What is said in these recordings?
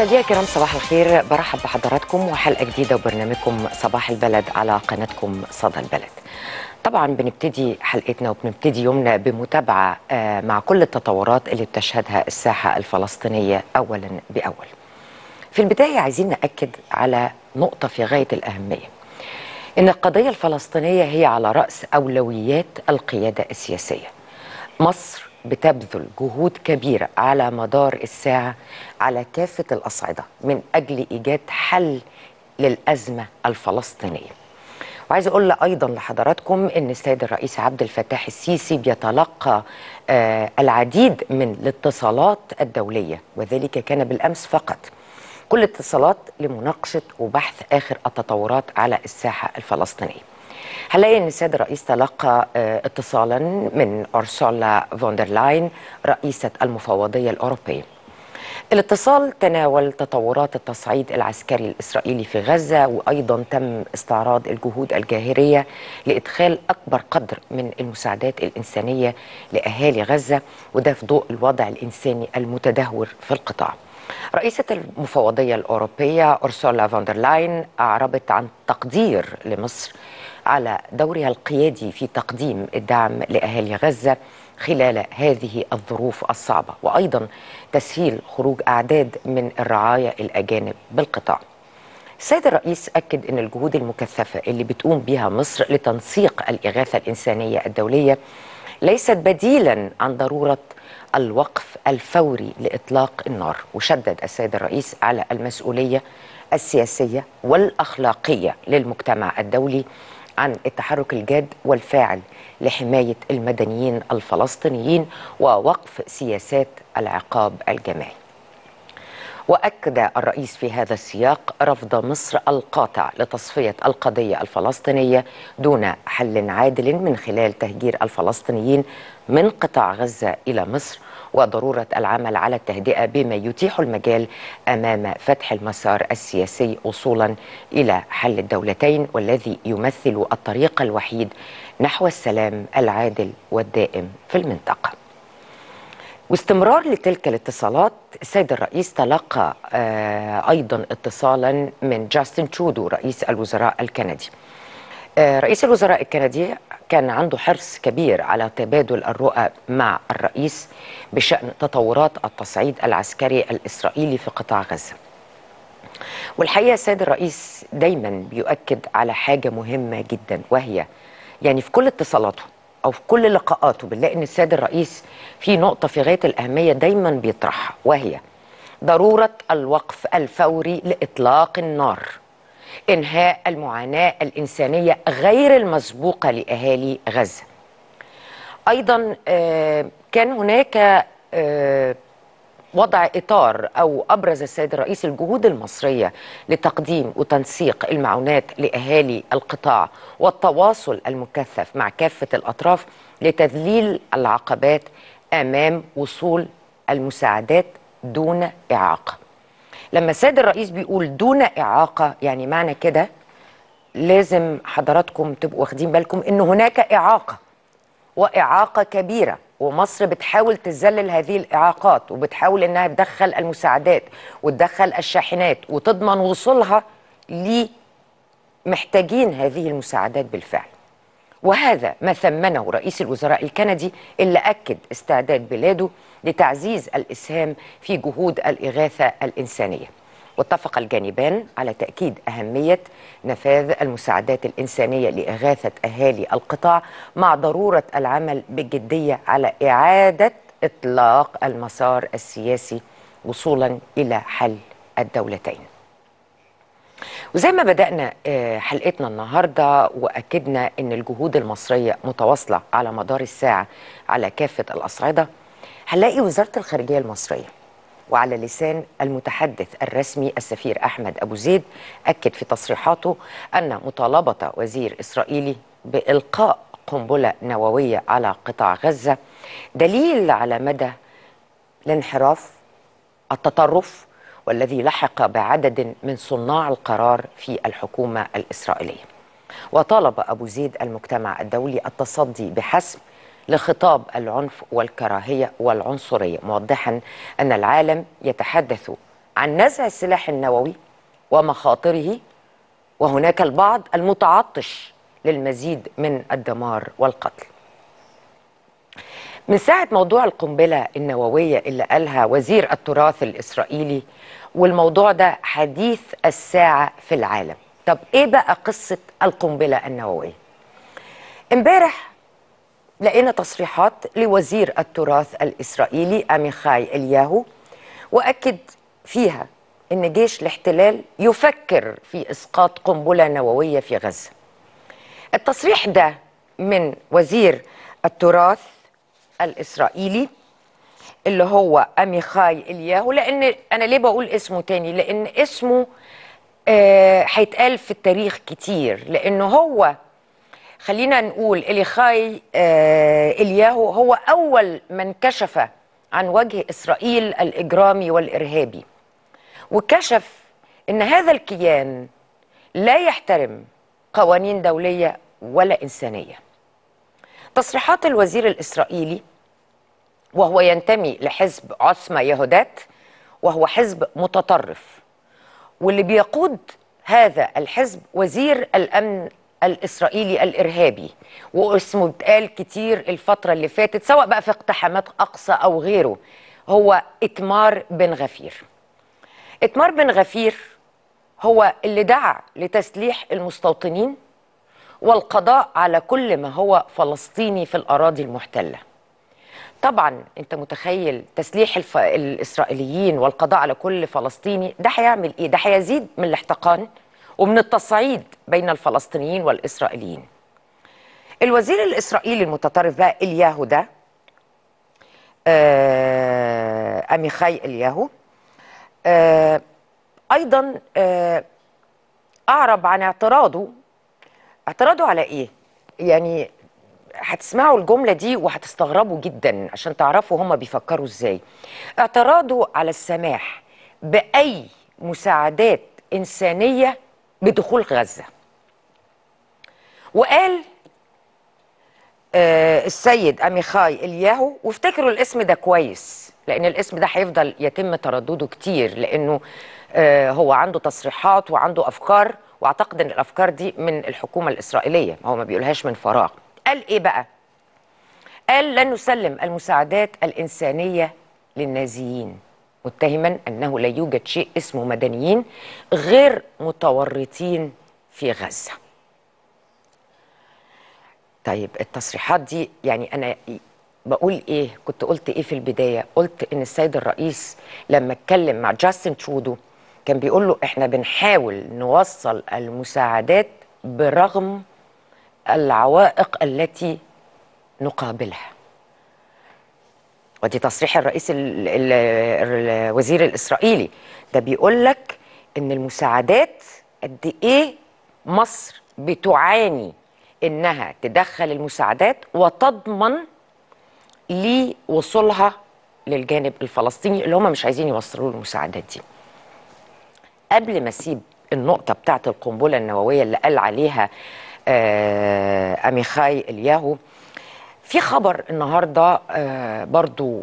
مشاهدينا الكرام صباح الخير برحب بحضراتكم وحلقة جديدة وبرنامجكم صباح البلد على قناتكم صدى البلد. طبعا بنبتدي حلقتنا وبنبتدي يومنا بمتابعة آه، مع كل التطورات اللي بتشهدها الساحة الفلسطينية اولا بأول. في البداية عايزين نأكد على نقطة في غاية الأهمية. إن القضية الفلسطينية هي على رأس أولويات القيادة السياسية. مصر بتبذل جهود كبيرة على مدار الساعة على كافة الأصعدة من أجل إيجاد حل للأزمة الفلسطينية. وعايز أقول أيضا لحضراتكم أن السيد الرئيس عبد الفتاح السيسي بيتلقى آه العديد من الاتصالات الدولية وذلك كان بالأمس فقط. كل اتصالات لمناقشة وبحث آخر التطورات على الساحة الفلسطينية. هنلاقي إن السيد الرئيس تلقى آه، اتصالا من ارسولا فوندر لاين رئيسة المفوضية الأوروبية. الاتصال تناول تطورات التصعيد العسكري الإسرائيلي في غزة وأيضا تم استعراض الجهود الجارية لإدخال أكبر قدر من المساعدات الإنسانية لأهالي غزة وده في ضوء الوضع الإنساني المتدهور في القطاع. رئيسة المفوضية الأوروبية أرسولا فوندر لاين أعربت عن تقديرها لمصر على دورها القيادي في تقديم الدعم لأهالي غزة خلال هذه الظروف الصعبة. وأيضا تسهيل خروج أعداد من الرعاية الأجانب بالقطاع. السيد الرئيس أكد أن الجهود المكثفة اللي بتقوم بها مصر لتنسيق الإغاثة الإنسانية الدولية ليست بديلا عن ضرورة الوقف الفوري لإطلاق النار. وشدد السيد الرئيس على المسؤولية السياسية والأخلاقية للمجتمع الدولي عن التحرك الجاد والفاعل لحماية المدنيين الفلسطينيين ووقف سياسات العقاب الجماعي. وأكد الرئيس في هذا السياق رفض مصر القاطع لتصفية القضية الفلسطينية دون حل عادل من خلال تهجير الفلسطينيين من قطاع غزة إلى مصر وضرورة العمل على التهدئة بما يتيح المجال أمام فتح المسار السياسي وصولا إلى حل الدولتين والذي يمثل الطريق الوحيد نحو السلام العادل والدائم في المنطقة. واستمرار لتلك الاتصالات السيد الرئيس تلقى آه أيضا اتصالا من جاستن ترودو رئيس الوزراء الكندي. آه رئيس الوزراء الكندي كان عنده حرص كبير على تبادل الرؤى مع الرئيس بشأن تطورات التصعيد العسكري الإسرائيلي في قطاع غزة. والحقيقة السيد الرئيس دايما بيؤكد على حاجة مهمة جدا وهي يعني في كل اتصالاته أو في كل لقاءاته بنلاقي إن السيد الرئيس في نقطة في غاية الأهمية دايما بيطرحها وهي ضرورة الوقف الفوري لإطلاق النار إنهاء المعاناة الإنسانية غير المسبوقة لأهالي غزة أيضا آه، كان هناك آه، وضع إطار أو أبرز السيد الرئيس الجهود المصرية لتقديم وتنسيق المعونات لأهالي القطاع والتواصل المكثف مع كافة الأطراف لتذليل العقبات أمام وصول المساعدات دون إعاقة. لما السيد الرئيس بيقول دون إعاقة يعني معنى كده لازم حضراتكم تبقوا واخدين بالكم إن هناك إعاقة وإعاقة كبيرة ومصر بتحاول تذلل هذه الإعاقات وبتحاول إنها تدخل المساعدات وتدخل الشاحنات وتضمن وصولها لمحتاجين هذه المساعدات بالفعل. وهذا ما ثمنه رئيس الوزراء الكندي اللي أكد استعداد بلاده لتعزيز الإسهام في جهود الإغاثة الإنسانية. واتفق الجانبان على تأكيد أهمية نفاذ المساعدات الإنسانية لإغاثة أهالي القطاع مع ضرورة العمل بجدية على إعادة إطلاق المسار السياسي وصولا إلى حل الدولتين وزي ما بدأنا آه، حلقتنا النهاردة وأكدنا أن الجهود المصرية متواصلة على مدار الساعة على كافة الأصعدة هنلاقي وزارة الخارجية المصرية وعلى لسان المتحدث الرسمي السفير أحمد أبو زيد أكد في تصريحاته أن مطالبة وزير إسرائيلي بإلقاء قنبلة نووية على قطاع غزة دليل على مدى الانحراف التطرف والذي لحق بعدد من صناع القرار في الحكومة الإسرائيلية. وطالب أبو زيد المجتمع الدولي التصدي بحسم لخطاب العنف والكراهية والعنصرية. موضحا أن العالم يتحدث عن نزع السلاح النووي ومخاطره وهناك البعض المتعطش للمزيد من الدمار والقتل. من ساعة موضوع القنبلة النووية اللي قالها وزير التراث الإسرائيلي والموضوع ده حديث الساعة في العالم. طب إيه بقى قصة القنبلة النووية؟ امبارح لقينا تصريحات لوزير التراث الإسرائيلي أميخاي إلياهو وأكد فيها إن جيش الاحتلال يفكر في إسقاط قنبلة نووية في غزة. التصريح ده من وزير التراث الإسرائيلي اللي هو أميخاي إلياهو لأن أنا ليه بقول اسمه تاني؟ لأن اسمه آه هيتقال في التاريخ كتير لأنه هو خلينا نقول إليخاي آه إلياهو هو أول من كشف عن وجه إسرائيل الإجرامي والإرهابي. وكشف إن هذا الكيان لا يحترم قوانين دولية ولا إنسانية. تصريحات الوزير الإسرائيلي وهو ينتمي لحزب عثمة يهودات وهو حزب متطرف واللي بيقود هذا الحزب وزير الأمن الإسرائيلي الإرهابي واسمه اتقال كتير الفترة اللي فاتت سواء بقى في اقتحامات أقصى أو غيره هو إتمار بن غفير. إتمار بن غفير هو اللي دعا لتسليح المستوطنين والقضاء على كل ما هو فلسطيني في الأراضي المحتلة. طبعا أنت متخيل تسليح الف... الإسرائيليين والقضاء على كل فلسطيني ده هيعمل إيه؟ ده هيزيد من الاحتقان؟ ومن التصعيد بين الفلسطينيين والإسرائيليين. الوزير الإسرائيلي المتطرف بقى إلياهو ده آه أميخاي إلياهو آه أيضا آه أعرب عن اعتراضه. اعتراضه على إيه؟ يعني هتسمعوا الجملة دي وهتستغربوا جدا عشان تعرفوا هما بيفكروا إزاي. اعتراضه على السماح بأي مساعدات إنسانية بدخول غزة. وقال آه السيد أميخاي إلياهو وافتكروا الاسم ده كويس لأن الاسم ده هيفضل يتم تردده كتير لأنه آه هو عنده تصريحات وعنده أفكار وأعتقد إن الأفكار دي من الحكومة الإسرائيلية هو ما بيقولهاش من فراغ. قال إيه بقى؟ قال لن نسلم المساعدات الإنسانية للنازيين. متهما أنه لا يوجد شيء اسمه مدنيين غير متورطين في غزة. طيب التصريحات دي يعني أنا بقول إيه؟ كنت قلت إيه في البداية؟ قلت إن السيد الرئيس لما اتكلم مع جاستن ترودو كان بيقول له إحنا بنحاول نوصل المساعدات برغم العوائق التي نقابلها. ودي تصريح الرئيس ال ال الوزير الإسرائيلي. ده بيقول لك إن المساعدات قد إيه مصر بتعاني إنها تدخل المساعدات وتضمن لوصولها للجانب الفلسطيني اللي هم مش عايزين يوصلوا له المساعدات دي. قبل ما أسيب النقطة بتاعت القنبلة النووية اللي قال عليها آه اميخاي إلياهو في خبر النهارده آه برضو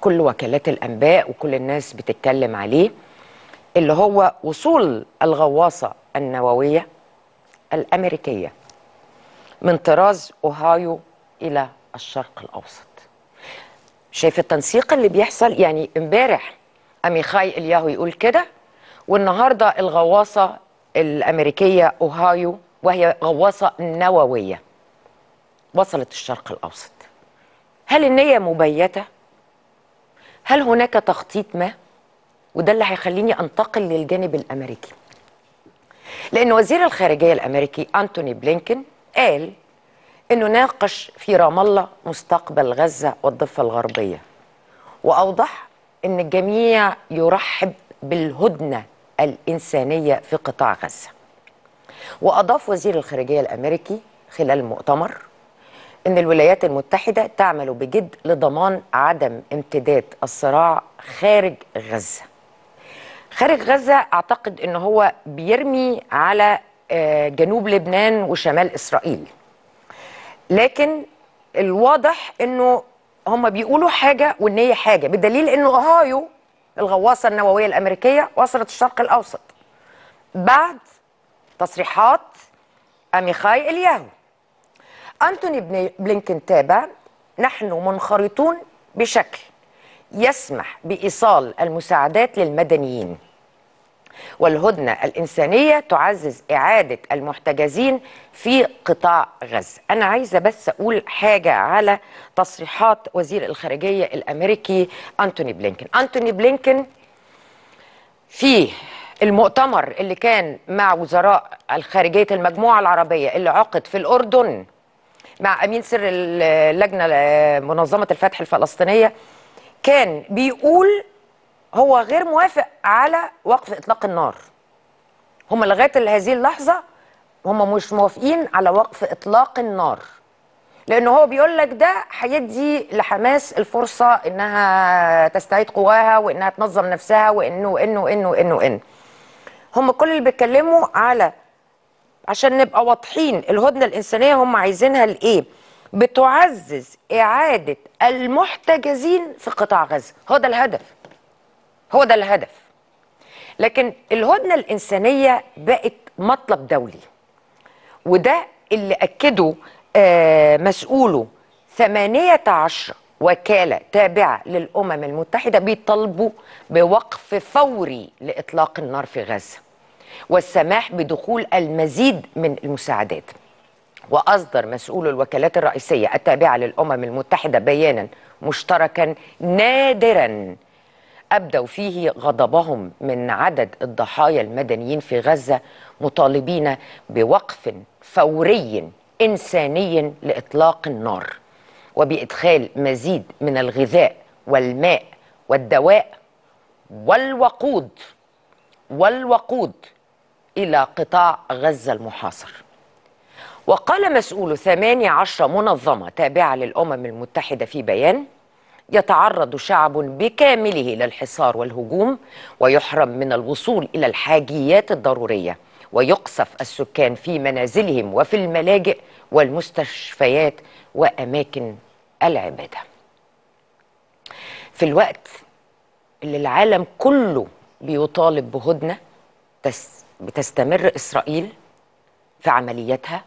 كل وكالات الأنباء وكل الناس بتتكلم عليه اللي هو وصول الغواصة النووية الأمريكية من طراز أوهايو إلى الشرق الأوسط. شايف التنسيق اللي بيحصل؟ يعني امبارح أميخاي إلياهو يقول كده والنهارده الغواصة الأمريكية أوهايو وهي غواصة نووية. وصلت الشرق الأوسط. هل النية مبيتة؟ هل هناك تخطيط ما؟ وده اللي هيخليني أنتقل للجانب الأمريكي. لأن وزير الخارجية الأمريكي أنتوني بلينكن قال إنه ناقش في رام الله مستقبل غزة والضفة الغربية. وأوضح إن الجميع يرحب بالهدنة الإنسانية في قطاع غزة. وأضاف وزير الخارجية الأمريكي خلال المؤتمر إن الولايات المتحدة تعمل بجد لضمان عدم امتداد الصراع خارج غزة. خارج غزة أعتقد إن هو بيرمي على جنوب لبنان وشمال إسرائيل. لكن الواضح إنه هم بيقولوا حاجة والنية حاجة بدليل انه أوهايو الغواصة النووية الأمريكية وصلت الشرق الأوسط بعد تصريحات أميخاي إلياهو. أنتوني بلينكن تابع نحن منخرطون بشكل يسمح بإيصال المساعدات للمدنيين. والهدنة الإنسانية تعزز إعادة المحتجزين في قطاع غزة. أنا عايزة بس أقول حاجة على تصريحات وزير الخارجية الأمريكي أنتوني بلينكن. أنتوني بلينكن في المؤتمر اللي كان مع وزراء الخارجية المجموعة العربية اللي عقد في الأردن مع أمين سر اللجنة منظمة الفتح الفلسطينية كان بيقول هو غير موافق على وقف إطلاق النار. هم لغاية هذه اللحظة هم مش موافقين على وقف إطلاق النار. لأن هو بيقول لك ده هيدي لحماس الفرصة إنها تستعيد قواها وإنها تنظم نفسها وإنه وانه وانه وانه وانه هم كل اللي بيتكلموا على عشان نبقى واضحين الهدنة الإنسانية هم عايزينها لإيه؟ بتعزز إعادة المحتجزين في قطاع غزة. هو ده الهدف. هو ده الهدف. لكن الهدنة الإنسانية بقت مطلب دولي. وده اللي أكده آه، مسؤوله. 18 وكالة تابعة للأمم المتحدة بيطالبوا بوقف فوري لإطلاق النار في غزة. والسماح بدخول المزيد من المساعدات. وأصدر مسؤول الوكالات الرئيسية التابعة للأمم المتحدة بيانا مشتركا نادرا أبدوا فيه غضبهم من عدد الضحايا المدنيين في غزة مطالبين بوقف فوري إنساني لإطلاق النار وبإدخال مزيد من الغذاء والماء والدواء والوقود والوقود إلى قطاع غزة المحاصر وقال مسؤول 18 منظمة تابعة للأمم المتحدة في بيان يتعرض شعب بكامله للحصار والهجوم ويحرم من الوصول إلى الحاجيات الضرورية ويقصف السكان في منازلهم وفي الملاجئ والمستشفيات وأماكن العبادة. في الوقت اللي العالم كله بيطالب بهدنة تس بتستمر إسرائيل في عملياتها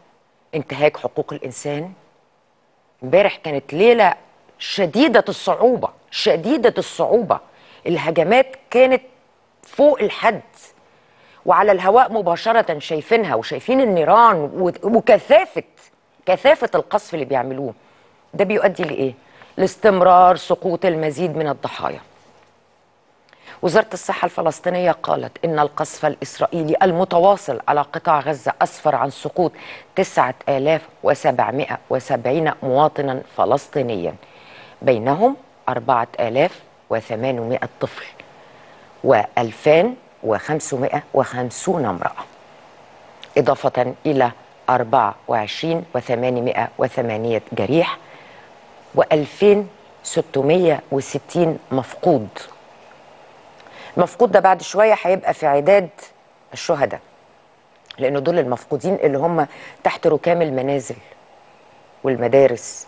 انتهاك حقوق الإنسان. امبارح كانت ليلة شديدة الصعوبة شديدة الصعوبة. الهجمات كانت فوق الحد. وعلى الهواء مباشرة شايفينها وشايفين النيران وكثافة كثافة القصف اللي بيعملوه. ده بيؤدي لإيه؟ لاستمرار سقوط المزيد من الضحايا. وزارة الصحة الفلسطينية قالت إن القصف الإسرائيلي المتواصل على قطاع غزة أسفر عن سقوط 9770 مواطنا فلسطينيا. بينهم 4800 طفل و2550 امرأة. إضافة إلى 24 و808 جريح و2660 مفقود. المفقود ده بعد شوية هيبقى في عداد الشهداء لأنه دول المفقودين اللي هم تحت ركام المنازل والمدارس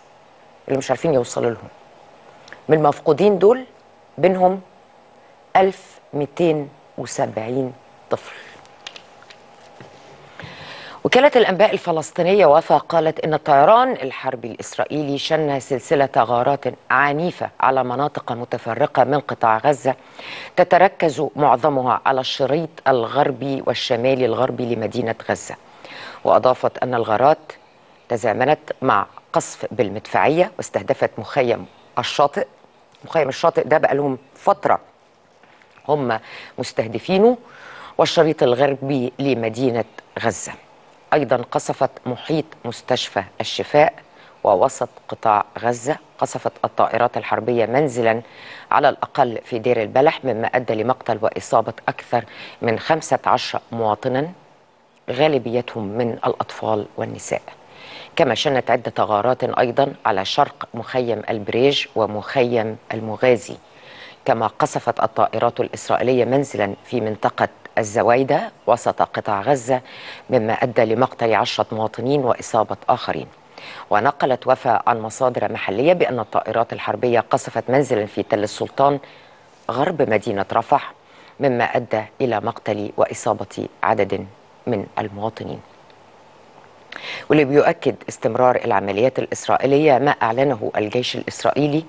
اللي مش عارفين يوصلوا لهم. من المفقودين دول بينهم 1270 طفل. وكالة الأنباء الفلسطينية وفا قالت إن الطيران الحربي الإسرائيلي شن سلسلة غارات عنيفة على مناطق متفرقة من قطاع غزة تتركز معظمها على الشريط الغربي والشمالي الغربي لمدينة غزة. وأضافت أن الغارات تزامنت مع قصف بالمدفعية واستهدفت مخيم الشاطئ. مخيم الشاطئ ده بقى لهم فترة هم مستهدفينه والشريط الغربي لمدينة غزة. أيضا قصفت محيط مستشفى الشفاء ووسط قطاع غزة قصفت الطائرات الحربية منزلا على الأقل في دير البلح مما أدى لمقتل وإصابة أكثر من 15 مواطنا غالبيتهم من الأطفال والنساء. كما شنت عدة غارات أيضا على شرق مخيم البريج ومخيم المغازي. كما قصفت الطائرات الإسرائيلية منزلا في منطقة الزوايدة وسط قطاع غزة مما أدى لمقتل عشرة مواطنين وإصابة آخرين. ونقلت وفاء عن مصادر محلية بأن الطائرات الحربية قصفت منزلا في تل السلطان غرب مدينة رفح مما أدى إلى مقتل وإصابة عدد من المواطنين. واللي بيؤكد استمرار العمليات الإسرائيلية ما أعلنه الجيش الإسرائيلي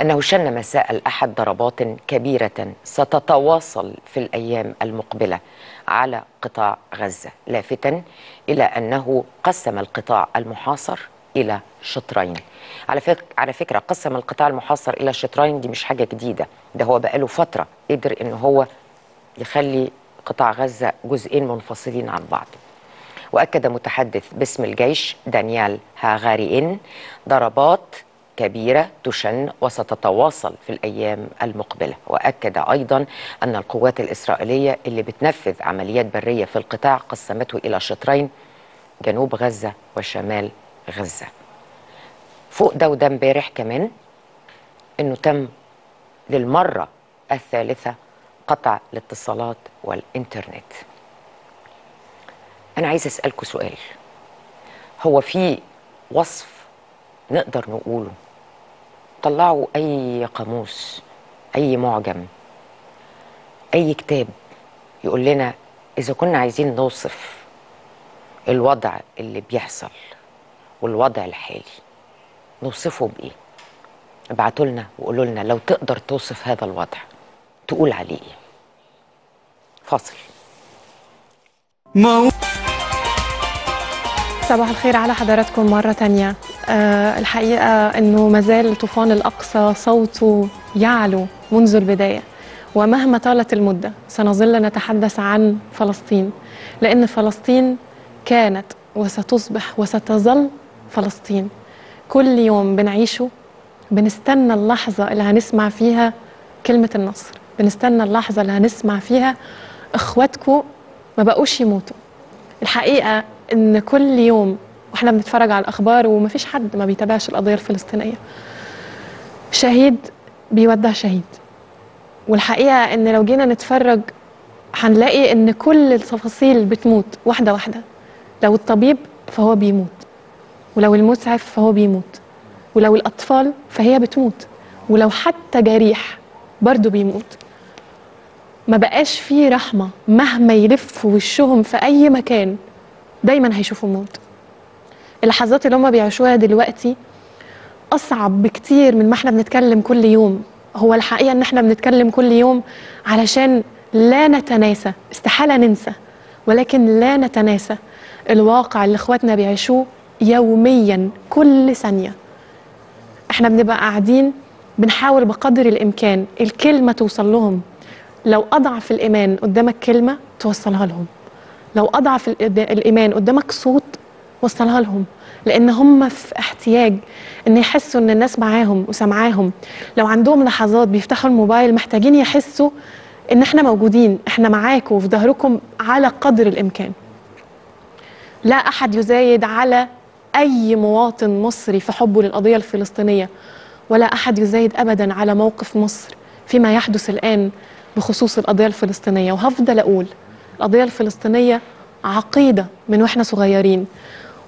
أنه شن مساء الأحد ضربات كبيرة ستتواصل في الأيام المقبلة على قطاع غزة لافتا إلى أنه قسم القطاع المحاصر إلى شطرين. على فكرة على فكرة قسم القطاع المحاصر إلى شطرين دي مش حاجة جديدة ده هو بقاله فترة قدر إن هو يخلي قطاع غزة جزئين منفصلين عن بعض. وأكد متحدث باسم الجيش دانيال هاغاريين ضربات كبيرة تشن وستتواصل في الأيام المقبلة. وأكد أيضا أن القوات الإسرائيلية اللي بتنفذ عمليات برية في القطاع قسمته إلى شطرين جنوب غزة وشمال غزة. فوق ده وده امبارح كمان إنه تم للمرة الثالثة قطع الاتصالات والإنترنت. أنا عايز أسألكوا سؤال. هو في وصف نقدر نقوله؟ طلعوا أي قاموس أي معجم أي كتاب يقول لنا إذا كنا عايزين نوصف الوضع اللي بيحصل والوضع الحالي نوصفه بإيه؟ ابعتوا لنا وقولوا لنا لو تقدر توصف هذا الوضع تقول عليه إيه؟ فاصل. صباح الخير على حضراتكم مرة تانية. أه الحقيقة أنه مازال طوفان الأقصى صوته يعلو منذ البداية ومهما طالت المدة سنظل نتحدث عن فلسطين لأن فلسطين كانت وستصبح وستظل فلسطين. كل يوم بنعيشه بنستنى اللحظة اللي هنسمع فيها كلمة النصر بنستنى اللحظة اللي هنسمع فيها إخواتكم ما بقوش يموتوا. الحقيقة إن كل يوم وإحنا بنتفرج على الأخبار ومفيش حد ما بيتابعش القضية الفلسطينية. شهيد بيودع شهيد. والحقيقة إن لو جينا نتفرج هنلاقي إن كل التفاصيل بتموت واحدة واحدة. لو الطبيب فهو بيموت ولو المسعف فهو بيموت ولو الأطفال فهي بتموت ولو حتى جريح برضه بيموت. ما بقاش فيه رحمة مهما يلفوا وشهم في أي مكان. دايما هيشوفوا موت. اللحظات اللي هم بيعيشوها دلوقتي أصعب بكتير من ما إحنا بنتكلم كل يوم. هو الحقيقة إن إحنا بنتكلم كل يوم علشان لا نتناسى استحالة ننسى ولكن لا نتناسى. الواقع اللي إخواتنا بيعيشوه يوميا كل ثانية. إحنا بنبقى قاعدين بنحاول بقدر الإمكان الكلمة توصل لهم. لو أضعف الإيمان قدامك كلمة توصلها لهم. لو أضعف الإيمان قدامك صوت وصلها لهم. لأن هم في احتياج إن يحسوا إن الناس معاهم وسامعاهم. لو عندهم لحظات بيفتحوا الموبايل محتاجين يحسوا إن إحنا موجودين إحنا معاكم وفي ظهركم على قدر الإمكان. لا أحد يزايد على أي مواطن مصري في حبه للقضية الفلسطينية ولا أحد يزايد ابدا على موقف مصر فيما يحدث الآن بخصوص القضية الفلسطينية. وهفضل أقول القضية الفلسطينية عقيدة من وإحنا صغيرين.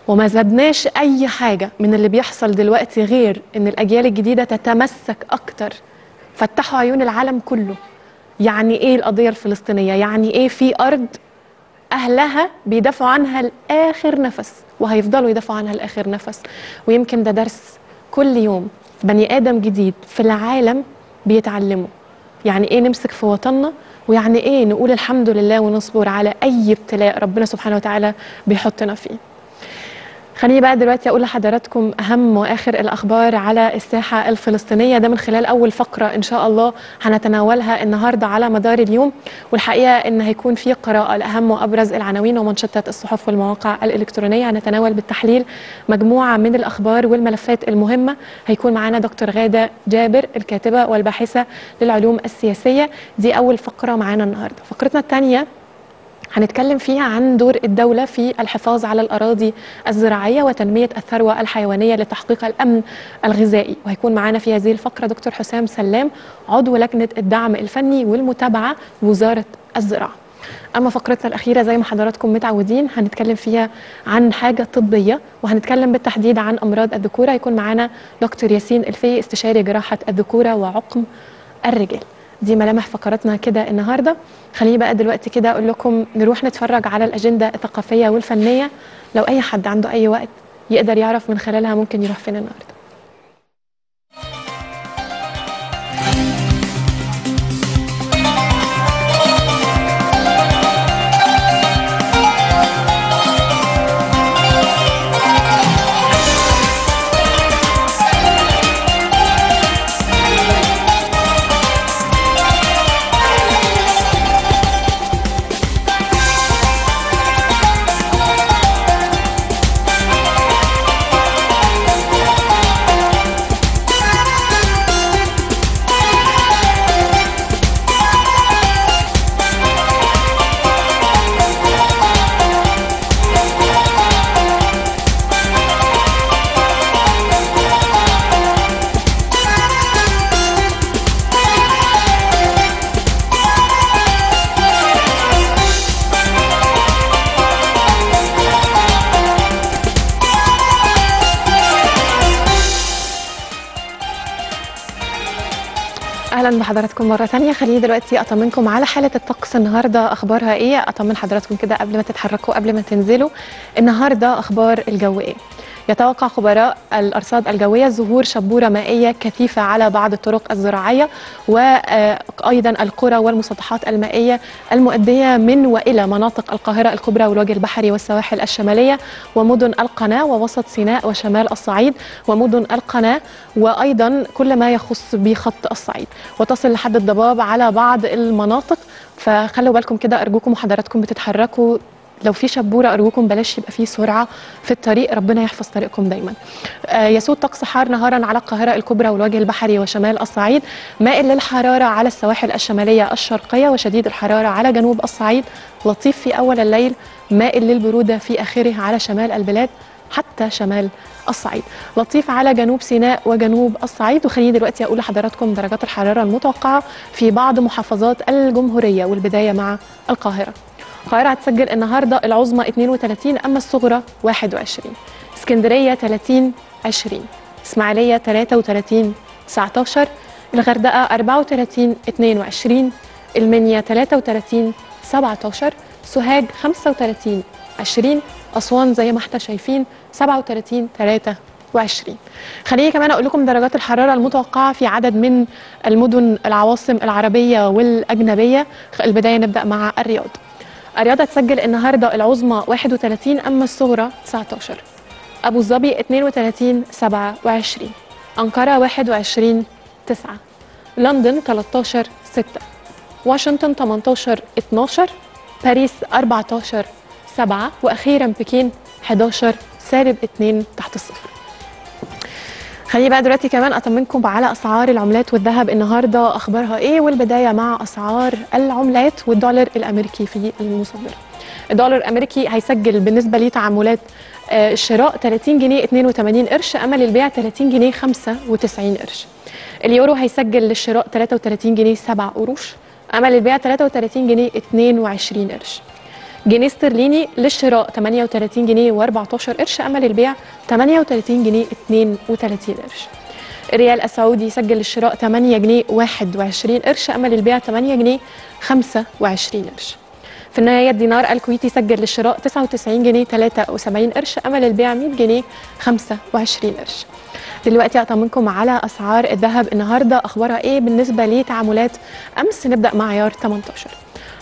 وما زدناش أي حاجة من اللي بيحصل دلوقتي غير إن الأجيال الجديدة تتمسك أكتر. فتحوا عيون العالم كله. يعني إيه القضية الفلسطينية؟ يعني إيه في أرض أهلها بيدافعوا عنها لآخر نفس وهيفضلوا يدافعوا عنها لآخر نفس. ويمكن ده درس كل يوم بني آدم جديد في العالم بيتعلمه. يعني إيه نمسك في وطننا؟ ويعني إيه نقول الحمد لله ونصبر على أي ابتلاء ربنا سبحانه وتعالى بيحطنا فيه. خليني بقى دلوقتي أقول لحضراتكم أهم وآخر الأخبار على الساحة الفلسطينية. ده من خلال أول فقرة إن شاء الله هنتناولها النهارده على مدار اليوم والحقيقة إن هيكون في قراءة لاهم وأبرز العناوين ومنشطات الصحف والمواقع الإلكترونية. هنتناول بالتحليل مجموعة من الأخبار والملفات المهمة. هيكون معانا دكتور غادة جابر الكاتبة والباحثة للعلوم السياسية. دي أول فقرة معانا النهارده. فقرتنا الثانية هنتكلم فيها عن دور الدولة في الحفاظ على الأراضي الزراعية وتنمية الثروة الحيوانية لتحقيق الأمن الغذائي. وهيكون معنا في هذه الفقرة دكتور حسام سلام عضو لجنة الدعم الفني والمتابعة وزارة الزراعة. أما فقرتنا الأخيرة زي ما حضراتكم متعودين هنتكلم فيها عن حاجة طبية وهنتكلم بالتحديد عن أمراض الذكورة. هيكون معنا دكتور ياسين الفي استشاري جراحة الذكورة وعقم الرجال. دي ملامح فقراتنا كده النهارده. خليني بقى دلوقتي كده أقول لكم نروح نتفرج على الأجندة الثقافية والفنية. لو أي حد عنده أي وقت يقدر يعرف من خلالها ممكن يروح فين النهارده. أهلا بحضراتكم مرة ثانية. خليني دلوقتي اطمنكم على حالة الطقس النهارده. أخبارها إيه؟ أطمن حضراتكم كده قبل ما تتحركوا قبل ما تنزلوا. النهارده أخبار الجو إيه؟ يتوقع خبراء الأرصاد الجوية ظهور شبورة مائية كثيفة على بعض الطرق الزراعية وأيضا القرى والمسطحات المائية المؤدية من وإلى مناطق القاهرة الكبرى والوجه البحري والسواحل الشمالية ومدن القناة ووسط سيناء وشمال الصعيد ومدن القناة وأيضا كل ما يخص بخط الصعيد. وتصل لحد الضباب على بعض المناطق. فخلوا بالكم كده أرجوكم وحضراتكم بتتحركوا لو في شبورة ارجوكم بلاش يبقى في سرعة في الطريق ربنا يحفظ طريقكم دايما. آه يسود طقس حار نهارا على القاهرة الكبرى والوجه البحري وشمال الصعيد. مائل للحرارة على السواحل الشمالية الشرقية وشديد الحرارة على جنوب الصعيد. لطيف في أول الليل مائل للبرودة في آخره على شمال البلاد حتى شمال الصعيد. لطيف على جنوب سيناء وجنوب الصعيد. وخليني دلوقتي أقول لحضراتكم درجات الحرارة المتوقعة في بعض محافظات الجمهورية والبداية مع القاهرة. القاهرة هتسجل النهاردة العظمى 32 أما الصغرى 21 اسكندرية 30 20 إسماعيلية 33 19 الغردقة 34 22 المنيا 33 17 سوهاج 35 20 أسوان زي ما إحنا شايفين 37 23 خليني كمان أقول لكم درجات الحرارة المتوقعة في عدد من المدن العواصم العربية والأجنبية. البداية نبدأ مع الرياض. الرياض هتسجل النهارده العظمى 31 أما الصغرى 19 أبو ظبي 32 27 أنقرة 21 9 لندن 13 6 واشنطن 18 12 باريس 14 7 وأخيرا بكين 11 سالب 2 تحت الصفر. خليني بقى دلوقتي كمان أطمنكم على أسعار العملات والذهب النهارده. أخبارها إيه؟ والبداية مع أسعار العملات والدولار الأمريكي في المصدر الدولار الأمريكي هيسجل بالنسبة لتعاملات الشراء 30 جنيه 82 قرش اما للبيع 30 جنيه 95 قرش. اليورو هيسجل للشراء 33 جنيه 7 قروش اما للبيع 33 جنيه 22 قرش. جنيه استرليني للشراء 38 جنيه و14 قرش اما للبيع 38 جنيه 32 قرش. الريال السعودي يسجل للشراء 8 جنيه 21 قرش اما للبيع 8 جنيه 25 قرش. في النهاية الدينار الكويتي يسجل للشراء 99 جنيه 73 قرش اما للبيع 100 جنيه 25 قرش. دلوقتي اطمنكم على أسعار الذهب النهارده أخبارها إيه بالنسبة لتعاملات أمس؟ نبدأ مع عيار 18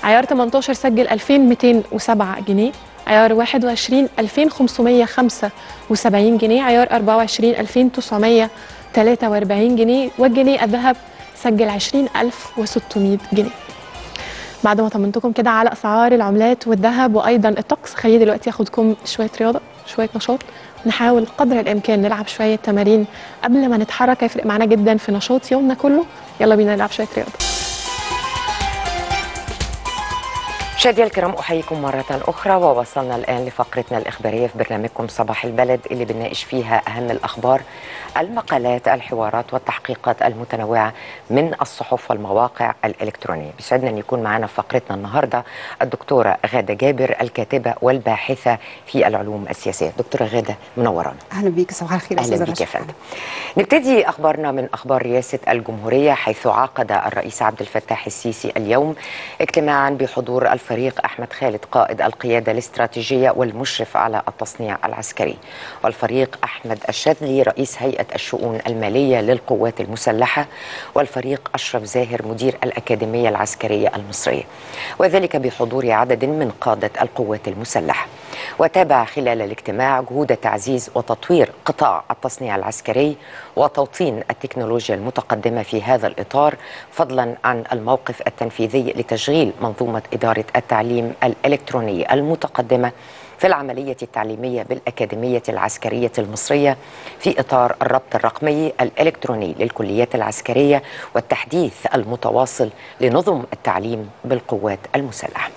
عيار 18 سجل 2207 جنيه عيار 21 2575 جنيه عيار 24 2943 جنيه والجنيه الذهب سجل 20600 جنيه. بعد ما طمنتكم كده على أسعار العملات والذهب وأيضا الطقس خليني دلوقتي أخدكم شوية رياضة شوية نشاط نحاول قدر الإمكان نلعب شوية تمارين قبل ما نتحرك هيفرق معانا جدا في نشاط يومنا كله. يلا بينا نلعب شوية رياضة. مشاهدينا الكرام أحييكم مرة أخرى ووصلنا الآن لفقرتنا الإخبارية في برنامجكم صباح البلد اللي بنناقش فيها أهم الأخبار المقالات الحوارات والتحقيقات المتنوعة من الصحف والمواقع الإلكترونية. بيسعدنا أن يكون معنا في فقرتنا النهارده الدكتورة غادة جابر الكاتبة والباحثة في العلوم السياسية. دكتورة غادة منورانا أهلا بيك صباح الخير. أهلا بك يا فندم. نبتدي أخبارنا من أخبار رئاسة الجمهورية حيث عقد الرئيس عبد الفتاح السيسي اليوم اجتماعا بحضور الفريق أحمد خالد قائد القيادة الاستراتيجية والمشرف على التصنيع العسكري. والفريق أحمد الشاذلي رئيس الشؤون المالية للقوات المسلحة والفريق أشرف زاهر مدير الأكاديمية العسكرية المصرية وذلك بحضور عدد من قادة القوات المسلحة. وتابع خلال الاجتماع جهود تعزيز وتطوير قطاع التصنيع العسكري وتوطين التكنولوجيا المتقدمة في هذا الإطار فضلا عن الموقف التنفيذي لتشغيل منظومة إدارة التعليم الإلكترونية المتقدمة في العملية التعليمية بالأكاديمية العسكرية المصرية في إطار الربط الرقمي الإلكتروني للكليات العسكرية والتحديث المتواصل لنظم التعليم بالقوات المسلحة.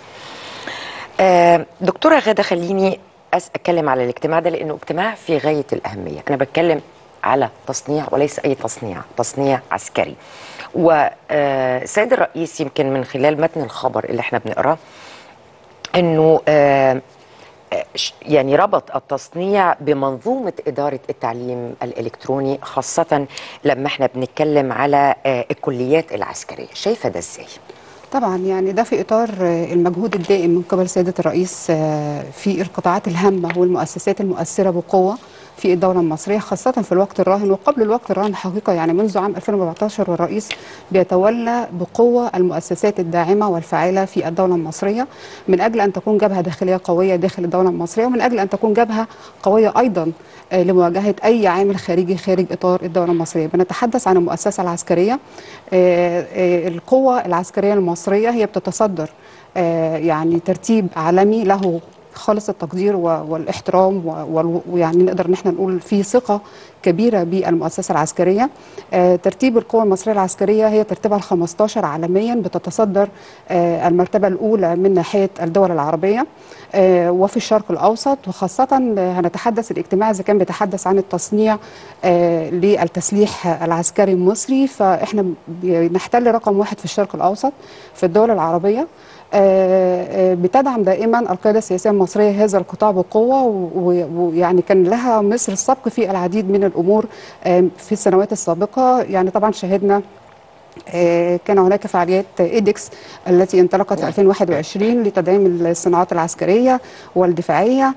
آه، دكتورة غادة خليني أتكلم على الاجتماع ده لأنه اجتماع في غاية الأهمية. أنا بتكلم على تصنيع وليس أي تصنيع تصنيع عسكري. والسيد الرئيس يمكن من خلال متن الخبر اللي إحنا بنقراه أنه آه يعني ربط التصنيع بمنظومة إدارة التعليم الإلكتروني خاصة لما إحنا بنتكلم على الكليات العسكرية شايفة ده إزاي؟ طبعا يعني ده في إطار المجهود الدائم من قبل سيادة الرئيس في القطاعات الهامة والمؤسسات المؤثرة بقوة في الدولة المصرية خاصة في الوقت الراهن وقبل الوقت الراهن حقيقة يعني منذ عام 2014 والرئيس بيتولى بقوة المؤسسات الداعمة والفاعلة في الدولة المصرية من أجل أن تكون جبهة داخلية قوية داخل الدولة المصرية ومن أجل أن تكون جبهة قوية أيضا لمواجهة أي عامل خارجي خارج إطار الدولة المصرية. بنتحدث عن المؤسسة العسكرية القوة العسكرية المصرية هي بتتصدر يعني ترتيب عالمي له خالص التقدير والاحترام ويعني نقدر إن إحنا نقول في ثقة كبيرة بالمؤسسة العسكرية. آه ترتيب القوى المصرية العسكرية هي ترتيبها ال 15 عالميا بتتصدر آه المرتبة الأولى من ناحية الدول العربية آه وفي الشرق الأوسط. وخاصة هنتحدث الاجتماع إذا كان بيتحدث عن التصنيع للتسليح العسكري المصري. فإحنا بنحتل رقم واحد في الشرق الأوسط في الدول العربية. بتدعم دائما القيادة السياسية المصرية هذا القطاع بقوة ويعني كان لها مصر السبق في العديد من الأمور في السنوات السابقة. يعني طبعا شهدنا كان هناك فعاليات ايدكس التي انطلقت في 2021 لتدعيم الصناعات العسكرية والدفاعية.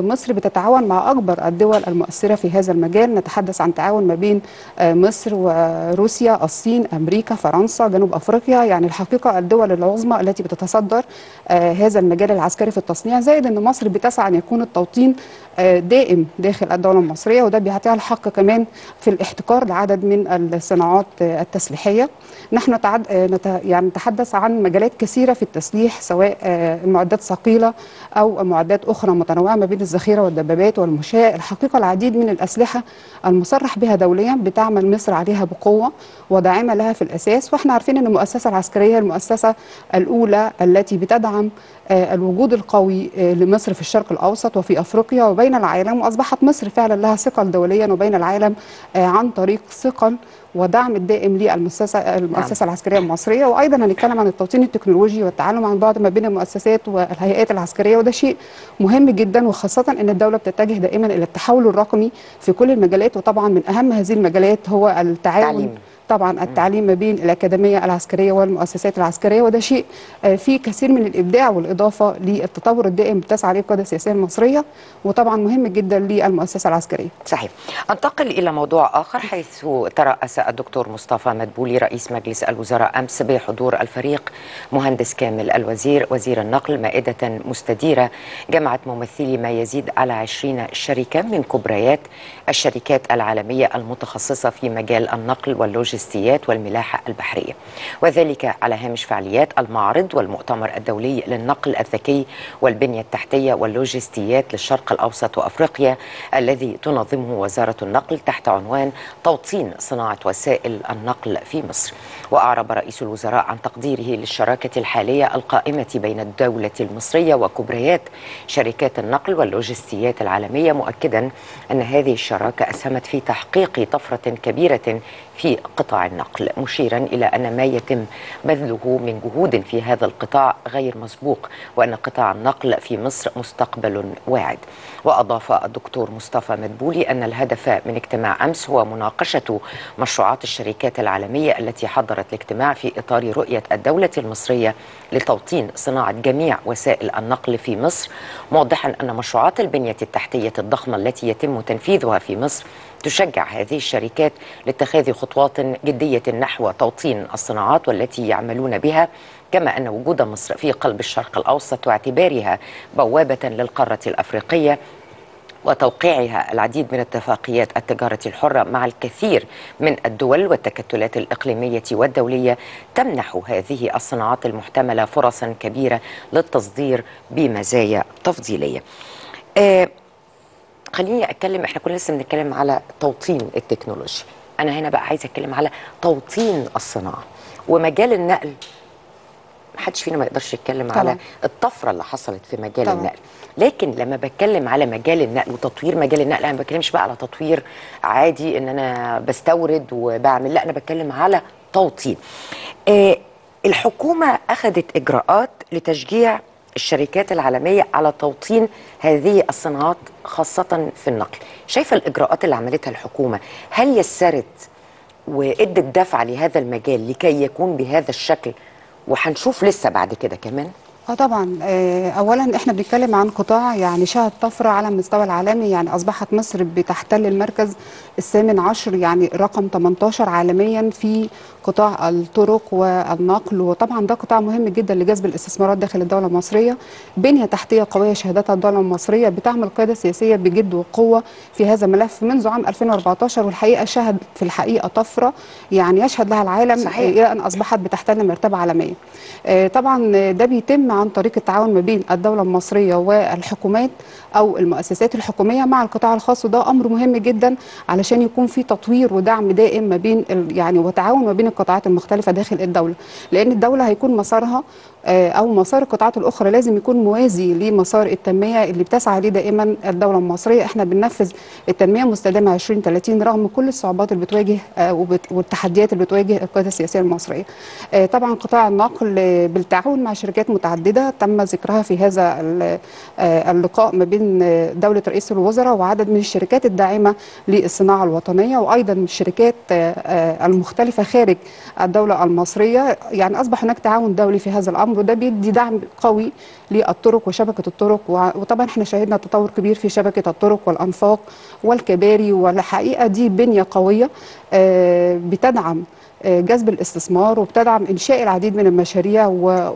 مصر بتتعاون مع أكبر الدول المؤثرة في هذا المجال. نتحدث عن تعاون ما بين مصر وروسيا الصين أمريكا فرنسا جنوب أفريقيا. يعني الحقيقة الدول العظمى التي بتتصدر هذا المجال العسكري في التصنيع. زائد إن مصر بتسعى أن يكون التوطين دائم داخل الدولة المصرية وده بيعطيها الحق كمان في الاحتكار لعدد من الصناعات التسليحية. نحن نتعد... نت... يعني نتحدث عن مجالات كثيرة في التسليح سواء معدات ثقيلة أو معدات أخرى متنوعة ما بين الذخيرة والدبابات والمشاة. الحقيقة العديد من الأسلحة المصرح بها دوليا بتعمل مصر عليها بقوة وداعمة لها في الأساس. وإحنا عارفين إن المؤسسة العسكرية هي المؤسسة الأولى التي بتدعم الوجود القوي لمصر في الشرق الأوسط وفي أفريقيا وبين العالم وأصبحت مصر فعلا لها ثقل دوليا وبين العالم عن طريق ثقل ودعم الدائم للمؤسسة المؤسسة العسكرية المصرية وأيضا هنتكلم عن التوطين التكنولوجي والتعلم عن بعد ما بين المؤسسات والهيئات العسكرية وده شيء مهم جدا وخاصة إن الدولة بتتجه دائما إلى التحول الرقمي في كل المجالات وطبعا من أهم هذه المجالات هو التعاون تعليم. طبعا التعليم ما بين الأكاديمية العسكرية والمؤسسات العسكرية وده شيء فيه كثير من الإبداع والإضافة للتطور الدائم بتسعى عليه القيادة السياسية المصرية وطبعا مهم جدا للمؤسسة العسكرية. صحيح. أنتقل إلى موضوع آخر حيث ترأس الدكتور مصطفى مدبولي رئيس مجلس الوزراء أمس بحضور الفريق مهندس كامل الوزير وزير النقل مائدة مستديرة جمعت ممثلي ما يزيد على 20 شركة من كبريات الشركات العالمية المتخصصة في مجال النقل واللوجستيك. واللوجستيات والملاحة البحرية وذلك على هامش فعاليات المعرض والمؤتمر الدولي للنقل الذكي والبنية التحتية واللوجستيات للشرق الأوسط وأفريقيا الذي تنظمه وزارة النقل تحت عنوان توطين صناعة وسائل النقل في مصر. وأعرب رئيس الوزراء عن تقديره للشراكة الحالية القائمة بين الدولة المصرية وكبريات شركات النقل واللوجستيات العالمية مؤكدا أن هذه الشراكة أسهمت في تحقيق طفرة كبيرة في قطاع النقل مشيرا إلى أن ما يتم بذله من جهود في هذا القطاع غير مسبوق وأن قطاع النقل في مصر مستقبل واعد. وأضاف الدكتور مصطفى مدبولي أن الهدف من اجتماع أمس هو مناقشة مشروعات الشركات العالمية التي حضرت الاجتماع في إطار رؤية الدولة المصرية لتوطين صناعة جميع وسائل النقل في مصر موضحا أن مشروعات البنية التحتية الضخمة التي يتم تنفيذها في مصر تشجع هذه الشركات لاتخاذ خطوات جدية نحو توطين الصناعات والتي يعملون بها كما أن وجود مصر في قلب الشرق الأوسط واعتبارها بوابة للقارة الأفريقية وتوقيعها العديد من اتفاقيات التجارة الحرة مع الكثير من الدول والتكتلات الإقليمية والدولية تمنح هذه الصناعات المحتملة فرصا كبيرة للتصدير بمزايا تفضيلية. آه خليني أتكلم إحنا كنا لسه بنتكلم على توطين التكنولوجيا أنا هنا بقى عايزة أتكلم على توطين الصناعة ومجال النقل محدش فينا ما يقدرش يتكلم طبعاً. على الطفرة اللي حصلت في مجال طبعاً. النقل لكن لما بتكلم على مجال النقل وتطوير مجال النقل أنا ما بتكلمش بقى على تطوير عادي إن أنا بستورد وبعمل لا أنا بتكلم على توطين آه الحكومة أخذت إجراءات لتشجيع الشركات العالمية على توطين هذه الصناعات خاصة في النقل. شايفة الإجراءات اللي عملتها الحكومة هل يسرت وإدت دفع لهذا المجال لكي يكون بهذا الشكل؟ وهنشوف لسه بعد كده كمان. آه طبعا آه، اولا إحنا بنتكلم عن قطاع يعني شهد طفرة على المستوى العالمي يعني أصبحت مصر بتحتل المركز الثامن عشر يعني رقم 18 عالميا في قطاع الطرق والنقل. وطبعا ده قطاع مهم جدا لجذب الاستثمارات داخل الدولة المصرية. بنية تحتية قوية شهدتها الدولة المصرية بتعمل قيادة سياسية بجد وقوة في هذا الملف منذ عام 2014 والحقيقة شهد في الحقيقة طفرة يعني يشهد لها العالم صحيح. إلى أن أصبحت بتحتل مرتبة عالمية. آه، طبعا ده بيتم عن طريق التعاون ما بين الدولة المصرية والحكومات أو المؤسسات الحكومية مع القطاع الخاص. وده أمر مهم جدا علشان يكون في تطوير ودعم دائم ما بين يعني وتعاون ما بين القطاعات المختلفة داخل الدولة لأن الدولة هيكون مسارها أو مسار القطاعات الأخرى لازم يكون موازي لمسار التنمية اللي بتسعى ليه دائما الدولة المصرية. إحنا بننفذ التنمية المستدامة 2030 رغم كل الصعوبات اللي بتواجه آه، والتحديات اللي بتواجه القيادة السياسية المصرية. آه، طبعا قطاع النقل آه، بالتعاون مع شركات متعددة تم ذكرها في هذا ال- آه، اللقاء ما بين آه، دولة رئيس الوزراء وعدد من الشركات الداعمة للصناعة الوطنية وأيضا الشركات آه، آه، المختلفة خارج الدولة المصرية. يعني أصبح هناك تعاون دولي في هذا الأمر. وده بيدي دعم قوي للطرق وشبكة الطرق وطبعا إحنا شهدنا تطور كبير في شبكة الطرق والأنفاق والكباري والحقيقة دي بنية قوية آه، بتدعم جذب الاستثمار وبتدعم إنشاء العديد من المشاريع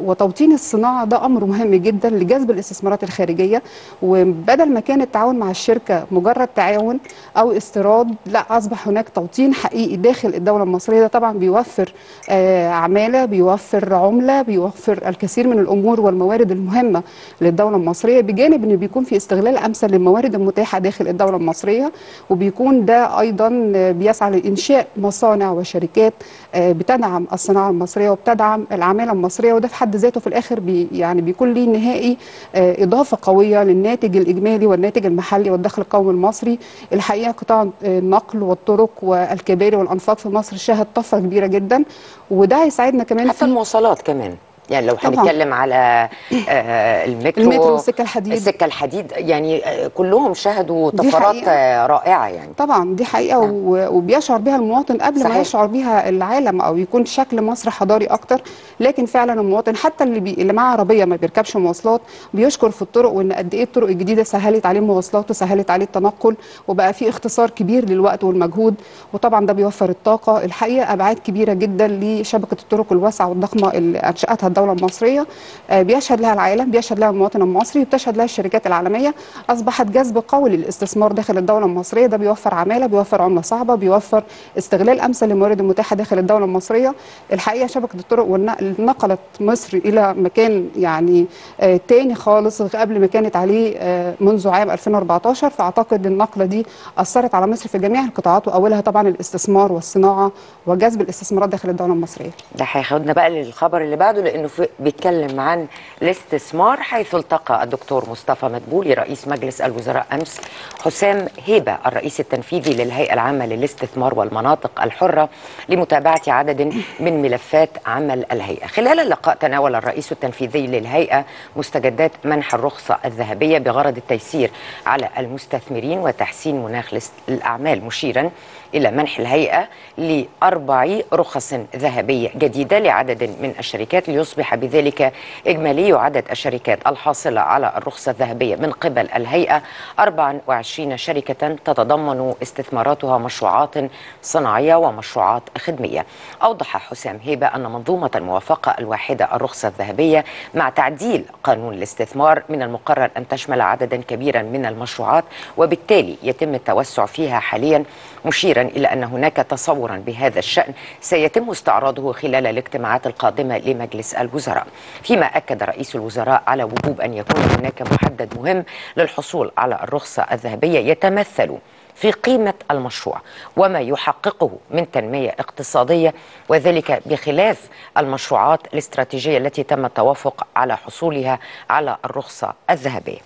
وتوطين الصناعة. ده أمر مهم جدا لجذب الاستثمارات الخارجية. وبدل ما كان التعاون مع الشركة مجرد تعاون أو استيراد لا أصبح هناك توطين حقيقي داخل الدولة المصرية. ده طبعا بيوفر آه، عمالة بيوفر عملة بيوفر الكثير من الأمور والموارد المهمة للدولة المصرية بجانب إن بيكون في استغلال أمثل للموارد المتاحة داخل الدولة المصرية. وبيكون ده أيضا بيسعى لإنشاء مصانع وشركات بتدعم الصناعة المصرية وبتدعم العماله المصرية وده في حد ذاته في الآخر بي يعني بيكون ليه نهائي آه، إضافة قوية للناتج الإجمالي والناتج المحلي والدخل القومي المصري. الحقيقة قطاع آه، النقل والطرق والكباري والأنفاق في مصر شهد طفرة كبيرة جدا وده هيساعدنا كمان حتى في المواصلات كمان. يعني لو طبعاً. هنتكلم على آه، المترو المترو والسكة الحديد. السكة الحديد يعني آه، كلهم شهدوا طفرات رائعة يعني طبعا دي حقيقة نعم. وبيشعر بها المواطن قبل صحيح. ما يشعر بها العالم أو يكون شكل مصر حضاري أكتر لكن فعلا المواطن حتى اللي بي... اللي معاه عربية ما بيركبش مواصلات بيشكر في الطرق وإن قد إيه الطرق الجديدة سهلت عليه المواصلات وسهلت عليه التنقل وبقى في اختصار كبير للوقت والمجهود وطبعا ده بيوفر الطاقة الحقيقة أبعاد كبيرة جدا لشبكة الطرق الواسعة والضخمة اللي أنشأتها الدولة المصرية آه، بيشهد لها العالم بيشهد لها المواطن المصري بتشهد لها الشركات العالمية. أصبحت جذب قوي للاستثمار داخل الدولة المصرية. ده بيوفر عمالة بيوفر عملة صعبة بيوفر استغلال أمثل للموارد المتاحة داخل الدولة المصرية. الحقيقة شبكة الطرق والنقل نقلت مصر إلى مكان يعني آه، تاني خالص قبل ما كانت عليه آه، منذ عام 2014 فأعتقد النقلة دي أثرت على مصر في جميع القطاعات وأولها طبعا الاستثمار والصناعة وجذب الاستثمارات داخل الدولة المصرية. ده هياخدنا بقى للخبر اللي بعده لأنه بيتكلم عن الاستثمار حيث التقى الدكتور مصطفى مدبولي رئيس مجلس الوزراء أمس حسام هيبة الرئيس التنفيذي للهيئة العامة للاستثمار والمناطق الحرة لمتابعة عدد من ملفات عمل الهيئة. خلال اللقاء تناول الرئيس التنفيذي للهيئة مستجدات منح الرخصة الذهبية بغرض التيسير على المستثمرين وتحسين مناخ الاعمال مشيرا إلى منح الهيئة لأربع رخص ذهبيه جديدة لعدد من الشركات ليصبح بذلك إجمالي عدد الشركات الحاصلة على الرخصة الذهبية من قبل الهيئة 24 شركة تتضمن استثماراتها مشروعات صناعية ومشروعات خدمية. أوضح حسام هيبة أن منظومة الموافقة الواحدة الرخصة الذهبية مع تعديل قانون الاستثمار من المقرر أن تشمل عددا كبيرا من المشروعات وبالتالي يتم التوسع فيها حاليا مشيرا إلى أن هناك تصورا بهذا الشأن سيتم استعراضه خلال الاجتماعات القادمة لمجلس الوزراء. فيما أكد رئيس الوزراء على وجوب أن يكون هناك محدد مهم للحصول على الرخصة الذهبية يتمثل في قيمة المشروع وما يحققه من تنمية اقتصادية وذلك بخلاف المشروعات الاستراتيجية التي تم التوافق على حصولها على الرخصة الذهبية.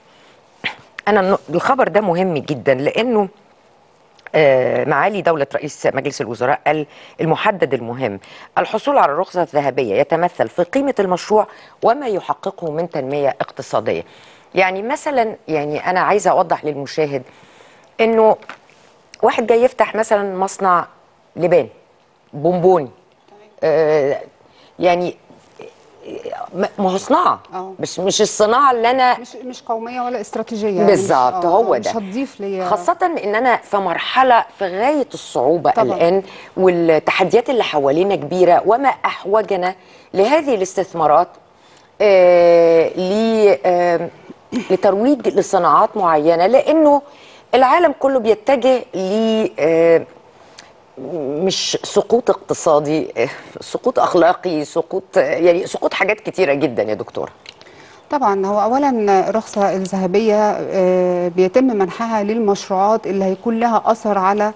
أنا الخبر ده مهم جدا لأنه معالي دولة رئيس مجلس الوزراء قال المحدد المهم. الحصول على الرخصة الذهبية يتمثل في قيمة المشروع وما يحققه من تنمية اقتصادية. يعني مثلا يعني أنا عايزة أوضح للمشاهد إنه واحد جاي يفتح مثلا مصنع لبان بونبوني. آه يعني ما هو صناعة آه. مش مش الصناعة اللي أنا مش مش قومية ولا استراتيجية يعني بالظبط آه، هو ده مش هتضيف لي خاصة إن أنا في مرحلة في غاية الصعوبة طبعاً. الآن والتحديات اللي حوالينا كبيرة وما أحوجنا لهذه الاستثمارات آه ل- آه لترويج لصناعات معينة لأنه العالم كله بيتجه ل آه مش سقوط اقتصادي سقوط أخلاقي سقوط يعني سقوط حاجات كتيرة جدا يا دكتور طبعا هو اولا الرخصه الذهبية آه، بيتم منحها للمشروعات اللي هيكون لها أثر على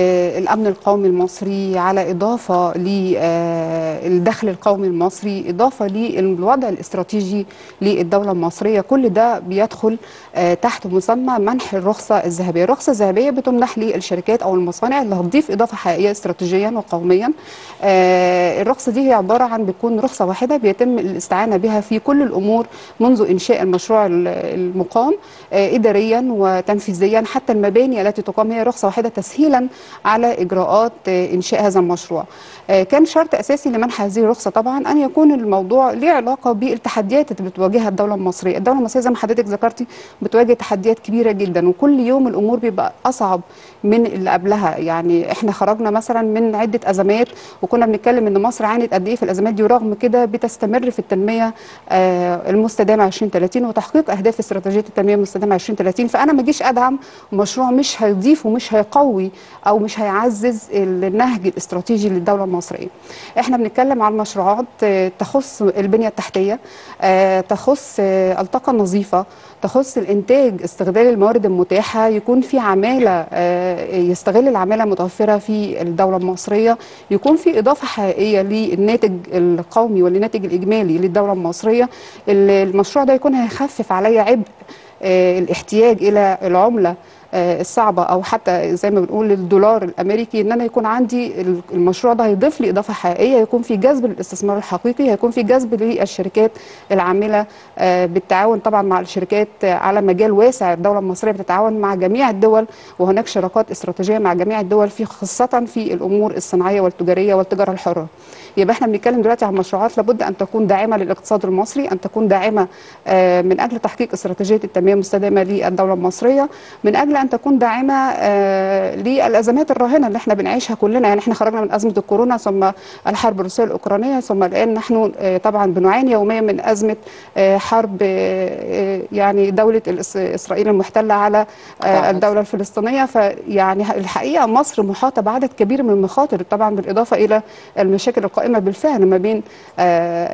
آه، الأمن القومي المصري على إضافة للدخل القومي المصري إضافة للوضع الاستراتيجي للدولة المصرية. كل ده بيدخل آه، تحت مسمى منح الرخصة الذهبية. الرخصة الذهبية بتمنح للشركات أو المصانع اللي هتضيف إضافة حقيقية استراتيجيا وقوميا. آه، الرخصة دي هي عبارة عن بتكون رخصة واحدة بيتم الاستعانة بها في كل الأمور منذ إنشاء المشروع ال- المقام آه، اداريا وتنفيذيا. حتى المباني التي تقام هي رخصة واحدة تسهيلا على إجراءات آه، إنشاء هذا المشروع. آه، كان شرط أساسي لمنح هذه الرخصة طبعا أن يكون الموضوع له علاقة بالتحديات اللي بتواجهها الدولة المصرية. الدولة المصرية زي ما حضرتك ذكرتي بتواجه تحديات كبيرة جدا وكل يوم الأمور بيبقى أصعب من اللي قبلها. يعني إحنا خرجنا مثلا من عدة أزمات وكنا بنتكلم إن مصر عانت قد إيه في الأزمات دي ورغم كده بتستمر في التنمية آه، المستدامة 2030 وتحقيق أهداف استراتيجية التنمية المستدامة 2030 فأنا ما اجيش أدعم مشروع مش هيضيف ومش هيقوي أو مش هيعزز النهج الاستراتيجي للدولة المصرية. إحنا بنتكلم عن مشروعات تخص البنية التحتية آه، تخص الطاقة النظيفة تخص الإنتاج استغلال الموارد المتاحة يكون في عمالة آه، يستغل العمالة المتوفرة في الدولة المصرية يكون في إضافة حقيقية للناتج القومي والناتج الإجمالي للدولة المصرية ال- المشروع ده يكون هيخفف عليا عبء آه، الاحتياج إلى العملة الصعبة أو حتى زي ما بنقول الدولار الأمريكي إن أنا يكون عندي ال- المشروع ده هيضيف لي إضافة حقيقية يكون في جذب للاستثمار الحقيقي هيكون في جذب للشركات العاملة آه، بالتعاون طبعا مع الشركات آه، على مجال واسع الدولة المصرية بتتعاون مع جميع الدول وهناك شراكات استراتيجية مع جميع الدول في خاصة في الأمور الصناعية والتجارية والتجارة الحرة. يبقى إحنا بنتكلم دلوقتي عن مشروعات لابد أن تكون داعمة للاقتصاد المصري أن تكون داعمة آه، من أجل تحقيق استراتيجية التنمية المستدامة للدولة المصرية من أجل أن تكون داعمة آه، للأزمات الراهنة اللي إحنا بنعيشها كلنا. يعني إحنا خرجنا من أزمة الكورونا ثم الحرب الروسية الأوكرانية ثم الآن نحن آه، طبعا بنعاني يوميا من أزمة آه، حرب يعني دولة إسرائيل المحتلة على. الدولة الفلسطينية. فيعني الحقيقة مصر محاطة بعدد كبير من المخاطر طبعا بالإضافة إلى المشاكل القائمة بالفعل ما بين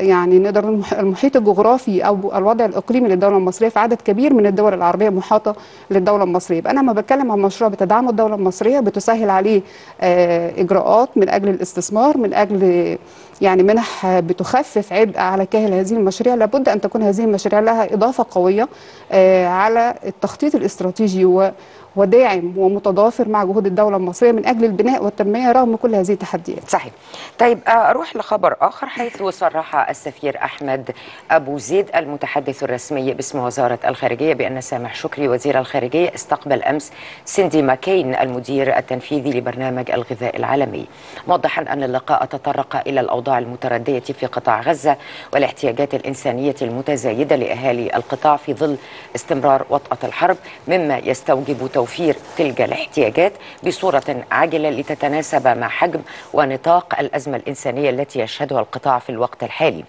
يعني نقدر المحيط الجغرافي أو الوضع الإقليمي للدولة المصرية. في عدد كبير من الدول العربية محاطة للدولة المصرية. يبقى أنا لما بتكلم عن مشروع بتدعمه الدولة المصرية بتسهل عليه آه، إجراءات من أجل الاستثمار من أجل يعني منح آه، بتخفف عبء على كاهل هذه المشاريع. لابد أن تكون هذه المشاريع لها إضافة قوية آه، على التخطيط الاستراتيجي وداعم ومتضافر مع جهود الدولة المصرية من أجل البناء والتنمية رغم كل هذه التحديات. صحيح. طيب آه، أروح لخبر آخر حيث صرح السفير أحمد أبو زيد المتحدث الرسمي باسم وزارة الخارجية بأن سامح شكري وزير الخارجية استقبل أمس سيندي ماكين المدير التنفيذي لبرنامج الغذاء العالمي. موضحا أن اللقاء تطرق إلى الأوضاع المتردية في قطاع غزة والاحتياجات الإنسانية المتزايدة لأهالي القطاع في ظل استمرار وطأة الحرب مما يستوجب توفير تلك الاحتياجات بصورة عاجلة لتتناسب مع حجم ونطاق الأزمة الإنسانية التي يشهدها القطاع في الوقت الحالي.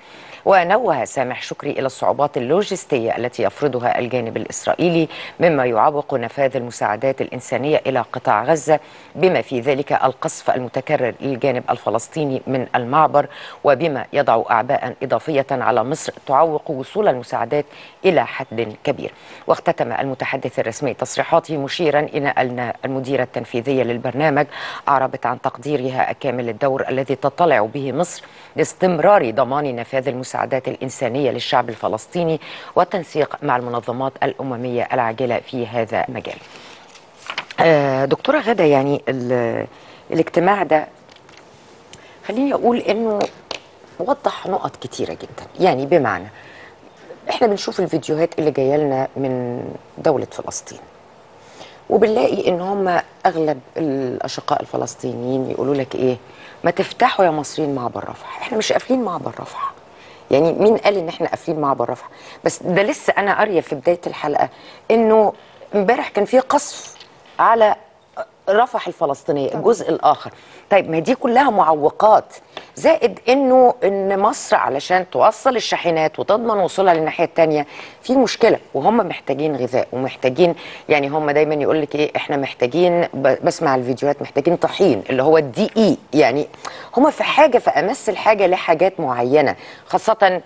ونوه سامح شكري إلى الصعوبات اللوجستية التي يفرضها الجانب الإسرائيلي مما يعوق نفاذ المساعدات الإنسانية إلى قطاع غزة بما في ذلك القصف المتكرر للجانب الفلسطيني من المعبر وبما يضع أعباء إضافية على مصر تعوق وصول المساعدات إلى حد كبير. واختتم المتحدث الرسمي تصريحاته مشيرا إلى أن المديرة التنفيذية للبرنامج أعربت عن تقديرها كامل الدور الذي تطلع به مصر لاستمرار ضمان نفاذ المساعدات الإنسانية للشعب الفلسطيني والتنسيق مع المنظمات الأممية العاجلة في هذا المجال آه، دكتورة غدا يعني ال- الاجتماع ده خليني أقول إنه وضح نقط كتيرة جدا. يعني بمعنى إحنا بنشوف الفيديوهات اللي جاية لنا من دولة فلسطين وبنلاقي إن هم أغلب الأشقاء الفلسطينيين يقولوا لك إيه ما تفتحوا يا مصريين معبر رفح. إحنا مش قافلين معبر رفح. يعني مين قال إن إحنا قافلين معبر رفح بس ده لسه أنا قارية في بداية الحلقة إنه إمبارح كان في قصف على رفح الفلسطينية الجزء الآخر. طيب ما دي كلها معوقات. زائد إنه إن مصر علشان توصل الشاحنات وتضمن وصولها للناحية الثانية في مشكلة وهم محتاجين غذاء ومحتاجين يعني هم دايما يقول لك إيه إحنا محتاجين بسمع الفيديوهات محتاجين طحين اللي هو الدي اي يعني هم في حاجة في أمس الحاجة لحاجات معينة خاصة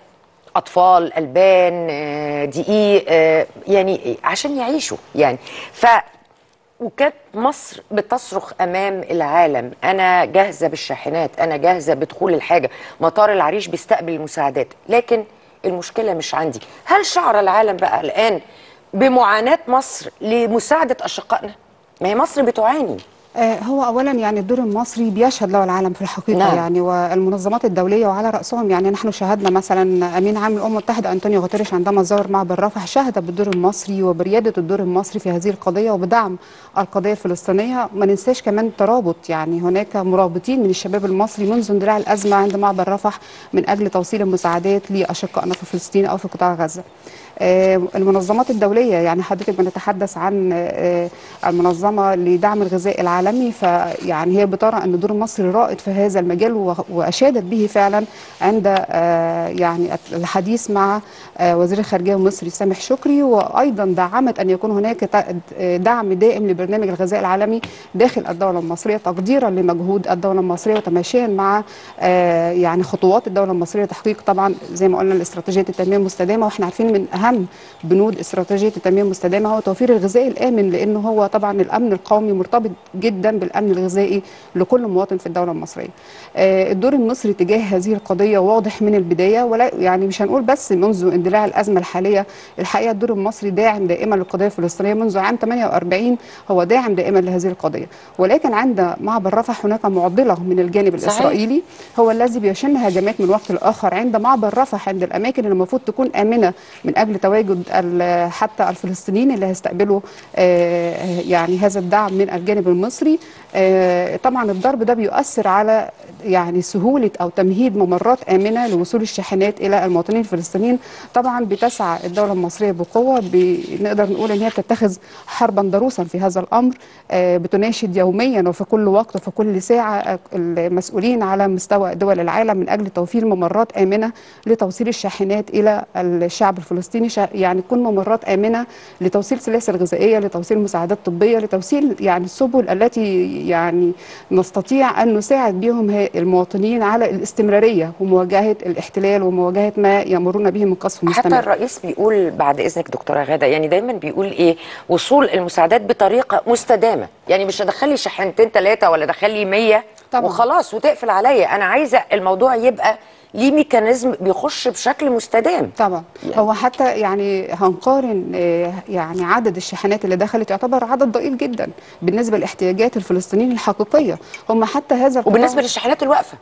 أطفال ألبان آه، دقيق آه، يعني عشان يعيشوا. يعني ف وكانت مصر بتصرخ أمام العالم. أنا جاهزة بالشاحنات أنا جاهزة بدخول الحاجة. مطار العريش بيستقبل المساعدات. لكن المشكلة مش عندي. هل شعر العالم بقى الآن بمعاناة مصر لمساعدة أشقائنا؟ ما هي مصر بتعاني. هو اولا يعني الدور المصري بيشهد له العالم في الحقيقة نعم. يعني والمنظمات الدولية وعلى رأسهم يعني نحن شاهدنا مثلا أمين عام الأمم المتحدة أنطونيو غوتيريش عندما زار معبر رفح شهد بالدور المصري وبريادة الدور المصري في هذه القضية وبدعم القضية الفلسطينية ما ننساش كمان ترابط يعني هناك مرابطين من الشباب المصري منذ اندلاع الأزمة عند معبر رفح من أجل توصيل المساعدات لأشقائنا في فلسطين أو في قطاع غزة آه، المنظمات الدولية يعني حضرتك بنتحدث عن آه، المنظمة لدعم الغذاء العالمي فيعني هي بترى أن دور مصر رائد في هذا المجال و- وأشادت به فعلا عند آه، يعني الحديث مع آه، وزير الخارجية المصري سامح شكري وأيضا دعمت أن يكون هناك دعم دائم لبرنامج الغذاء العالمي داخل الدولة المصرية تقديرا لمجهود الدولة المصرية وتماشيا مع آه، يعني خطوات الدولة المصرية لتحقيق طبعا زي ما قلنا الاستراتيجية التنمية المستدامة وإحنا عارفين من أهم بنود استراتيجية التنمية المستدامة هو توفير الغذاء الآمن لأنه هو طبعا الأمن القومي مرتبط جدا بالأمن الغذائي لكل مواطن في الدولة المصرية. آه، الدور المصري تجاه هذه القضية واضح من البداية ولا يعني مش هنقول بس منذ اندلاع الأزمة الحالية الحقيقة الدور المصري داعم دائما للقضية الفلسطينية منذ عام 48 هو داعم دائما لهذه القضية. ولكن عند معبر رفح هناك معضلة من الجانب صحيح. الإسرائيلي هو الذي بيشن هجمات من وقت لآخر عند معبر رفح عند الأماكن اللي المفروض تكون آمنة من أجل تواجد ال- حتى الفلسطينيين اللي هيستقبلوا آه، يعني هذا الدعم من الجانب المصري. آه، طبعا الضرب ده بيؤثر على يعني سهولة أو تمهيد ممرات آمنة لوصول الشاحنات إلى المواطنين الفلسطينيين. طبعا بتسعى الدولة المصرية بقوة بنقدر نقول إن هي بتتخذ حربا ضروسا في هذا الأمر. آه، بتناشد يوميا وفي كل وقت وفي كل ساعة آه، المسؤولين على مستوى دول العالم من أجل توفير ممرات آمنة لتوصيل الشاحنات إلى الشعب الفلسطيني. شا- يعني تكون ممرات آمنة لتوصيل سلاسل غذائية لتوصيل مساعدات طبية لتوصيل يعني السبل التي يعني نستطيع أن نساعد بهم المواطنين على الاستمرارية ومواجهة الاحتلال ومواجهة ما يمرون به من قصف حتى مستمر. الرئيس بيقول بعد إذنك دكتورة غادة يعني دايما بيقول إيه؟ وصول المساعدات بطريقة مستدامة. يعني مش هدخلي شحنتين ثلاثة ولا دخلي 100 طبعاً. وخلاص وتقفل عليا. أنا عايزة الموضوع يبقى ليه ميكانيزم بيخش بشكل مستدام. طبعا. يعني- هو حتى يعني هنقارن آه، يعني عدد الشاحنات اللي دخلت يعتبر عدد ضئيل جدا بالنسبة لاحتياجات الفلسطينيين الحقيقية. هم حتى هذا وبالنسبة للشحنات الواقفة.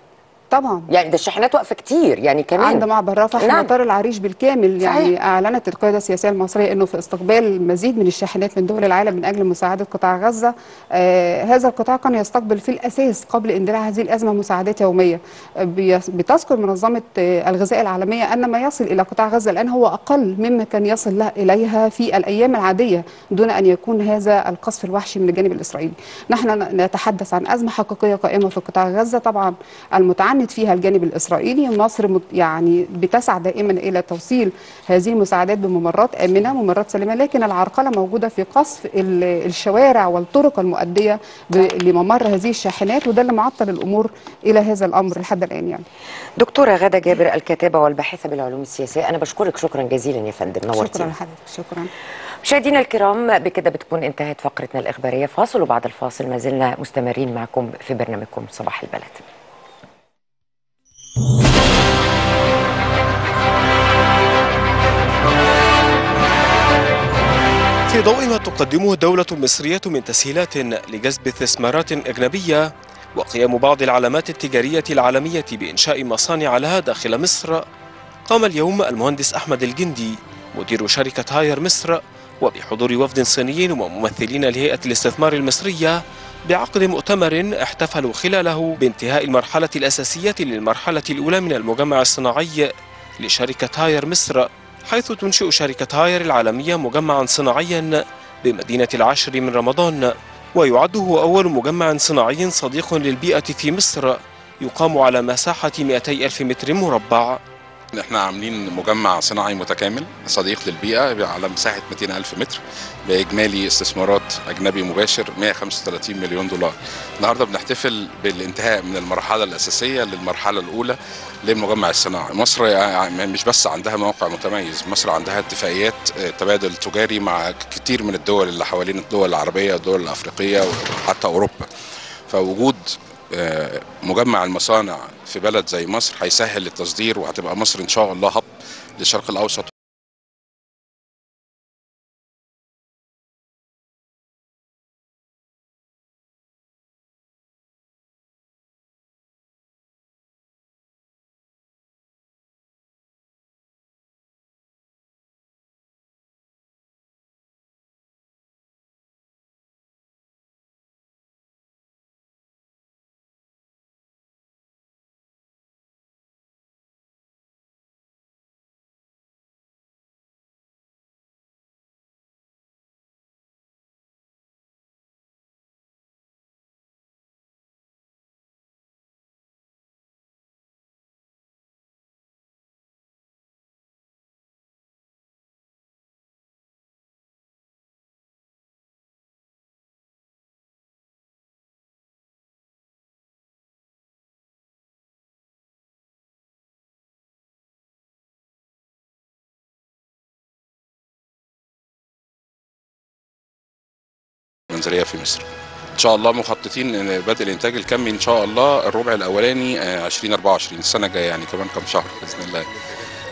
طبعا. يعني ده الشحنات واقفة كتير يعني كمان. عند معبر رفح نعم. مطار العريش بالكامل يعني صحيح. أعلنت القيادة السياسية المصرية إنه في استقبال مزيد من الشاحنات من دول العالم من أجل مساعدة قطاع غزة. آه هذا القطاع كان يستقبل في الأساس قبل اندلاع هذه الأزمة مساعدات يومية. آه، بتذكر منظمة آه الغذاء العالمية أن ما يصل إلى قطاع غزة الآن هو أقل مما كان يصل إليها في الأيام العادية دون أن يكون هذا القصف الوحشي من الجانب الإسرائيلي. نحن نتحدث عن أزمة حقيقية قائمة في قطاع غزة. طبعا المتعنت فيها الجانب الإسرائيلي. مصر يعني بتسعى دائما إلى توصيل هذه المساعدات بممرات آمنة ممرات سليمة لكن العرقلة موجودة في قصف ال- الشوارع والطرق المؤدية ب- لممر هذه الشاحنات وده اللي معطل الأمور إلى هذا الأمر لحد الآن يعني. دكتورة غادة جابر الكاتبة والباحثة بالعلوم السياسية أنا بشكرك. شكرا جزيلا يا فندم شكرا نورتينا لحضرتك شكرا. مشاهدينا الكرام بكده بتكون انتهت فقرتنا الإخبارية. فاصل وبعد الفاصل ما زلنا مستمرين معكم في برنامجكم صباح البلد. في ضوء ما تقدمه الدولة المصرية من تسهيلات لجذب استثمارات أجنبية وقيام بعض العلامات التجارية العالمية بإنشاء مصانع لها داخل مصر قام اليوم المهندس أحمد الجندي مدير شركة هاير مصر وبحضور وفد صيني وممثلين لهيئة الاستثمار المصرية بعقد مؤتمر احتفلوا خلاله بانتهاء المرحلة الأساسية للمرحلة الأولى من المجمع الصناعي لشركة هاير مصر حيث تنشئ شركة هاير العالمية مجمعا صناعيا بمدينة العاشر من رمضان ويعد هو أول مجمع صناعي صديق للبيئة في مصر يقام على مساحة 200 ألف متر مربع. إحنا عاملين مجمع صناعي متكامل صديق للبيئة على مساحة 200 ألف متر. بإجمالي استثمارات أجنبي مباشر 135 مليون دولار. النهاردة بنحتفل بالانتهاء من المرحلة الأساسية للمرحلة الأولى للمجمع الصناعي مصر يعني مش بس عندها موقع متميز مصر عندها اتفاقيات آه، تبادل تجاري مع كتير من الدول اللي حوالين الدول العربية والدول الأفريقية وحتى أوروبا. فوجود آه، مجمع المصانع في بلد زي مصر هيسهل التصدير وهتبقى مصر إن شاء الله هب للشرق الأوسط. منزليه في مصر. إن شاء الله مخططين بدء الإنتاج الكمي إن شاء الله الربع الأولاني آه، 2024 السنة الجاية يعني كمان كام شهر بإذن الله.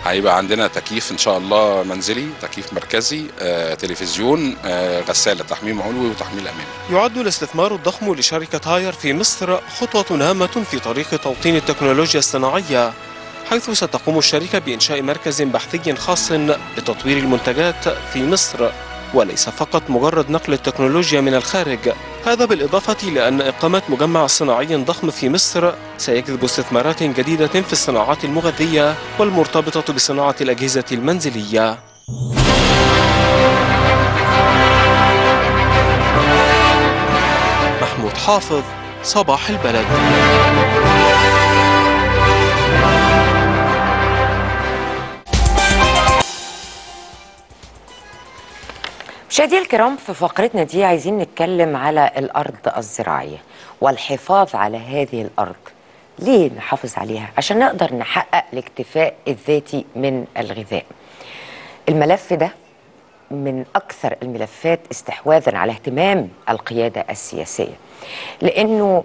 هيبقى عندنا تكييف إن شاء الله منزلي تكييف مركزي آه، تلفزيون آه، غسالة تحميم علوي وتحميل أمامي. يعد الاستثمار الضخم لشركة هاير في مصر خطوة هامة في طريق توطين التكنولوجيا الصناعية حيث ستقوم الشركة بإنشاء مركز بحثي خاص لتطوير المنتجات في مصر. وليس فقط مجرد نقل التكنولوجيا من الخارج. هذا بالإضافة لأن إقامة مجمع صناعي ضخم في مصر سيجذب استثمارات جديدة في الصناعات المغذية والمرتبطة بصناعة الأجهزة المنزلية. محمود حافظ صباح البلد. مشاهدينا الكرام في فقرتنا دي عايزين نتكلم على الأرض الزراعية والحفاظ على هذه الأرض ليه نحافظ عليها؟ عشان نقدر نحقق الاكتفاء الذاتي من الغذاء الملف ده من أكثر الملفات استحواذا على اهتمام القيادة السياسية لأنه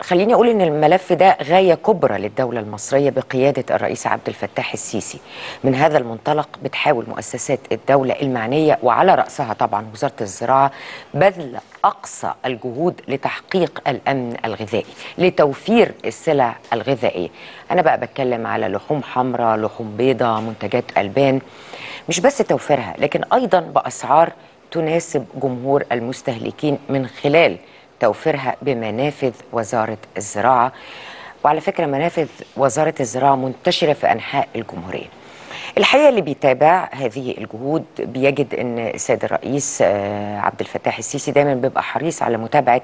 خليني أقول إن الملف ده غاية كبرى للدولة المصرية بقيادة الرئيس عبد الفتاح السيسي. من هذا المنطلق بتحاول مؤسسات الدولة المعنية وعلى رأسها طبعا وزارة الزراعة بذل أقصى الجهود لتحقيق الأمن الغذائي، لتوفير السلع الغذائية. أنا بقى بتكلم على لحوم حمراء، لحوم بيضاء، منتجات ألبان. مش بس توفيرها لكن أيضا بأسعار تناسب جمهور المستهلكين من خلال توفيرها بمنافذ وزارة الزراعة. وعلى فكرة منافذ وزارة الزراعة منتشرة في أنحاء الجمهورية. الحقيقة اللي بيتابع هذه الجهود بيجد أن السيد الرئيس آه، عبد الفتاح السيسي دايما بيبقى حريص على متابعة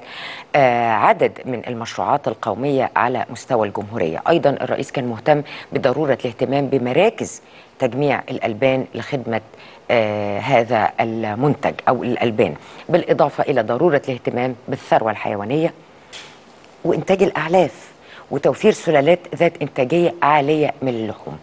آه، عدد من المشروعات القومية على مستوى الجمهورية. أيضا الرئيس كان مهتم بضرورة الاهتمام بمراكز تجميع الألبان لخدمة هذا المنتج أو الألبان. بالإضافة إلى ضرورة الاهتمام بالثروة الحيوانية وإنتاج الأعلاف وتوفير سلالات ذات إنتاجية عالية من اللحوم.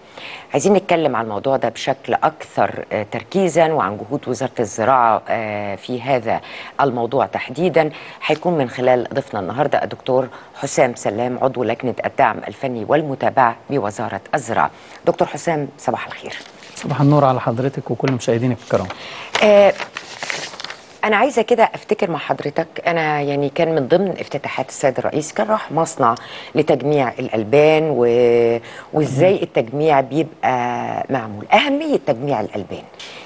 عايزين نتكلم عن الموضوع ده بشكل أكثر آه، تركيزا وعن جهود وزارة الزراعة آه، في هذا الموضوع تحديدا. هيكون من خلال ضيفنا النهاردة الدكتور حسام سلام عضو لجنة الدعم الفني والمتابعة بوزارة الزراعة. دكتور حسام صباح الخير. صباح النور على حضرتك وكل مشاهدينك الكرام. آه، أنا عايزة كده أفتكر مع حضرتك أنا يعني كان من ضمن افتتاحات السيد الرئيس كان راح مصنع لتجميع الألبان و... وإزاي التجميع بيبقى معمول. أهمية تجميع الألبان.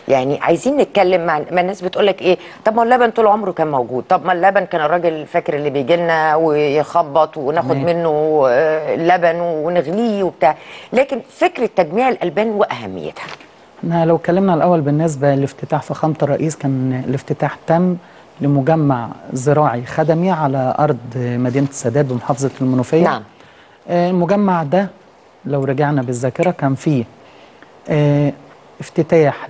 يعني عايزين نتكلم مع ما الناس بتقول لك إيه طب ما اللبن طول عمره كان موجود طب ما اللبن كان الراجل فاكر اللي بيجي لنا ويخبط وناخد. منه آه، لبن ونغليه وبتاع. لكن فكرة تجميع الألبان وأهميتها. إحنا لو اتكلمنا الأول بالنسبة لافتتاح فخامة الرئيس كان الافتتاح تم لمجمع زراعي خدمي على أرض مدينة السادات بمحافظة المنوفية. نعم. آه، المجمع ده لو رجعنا بالذاكرة كان فيه آه، افتتاح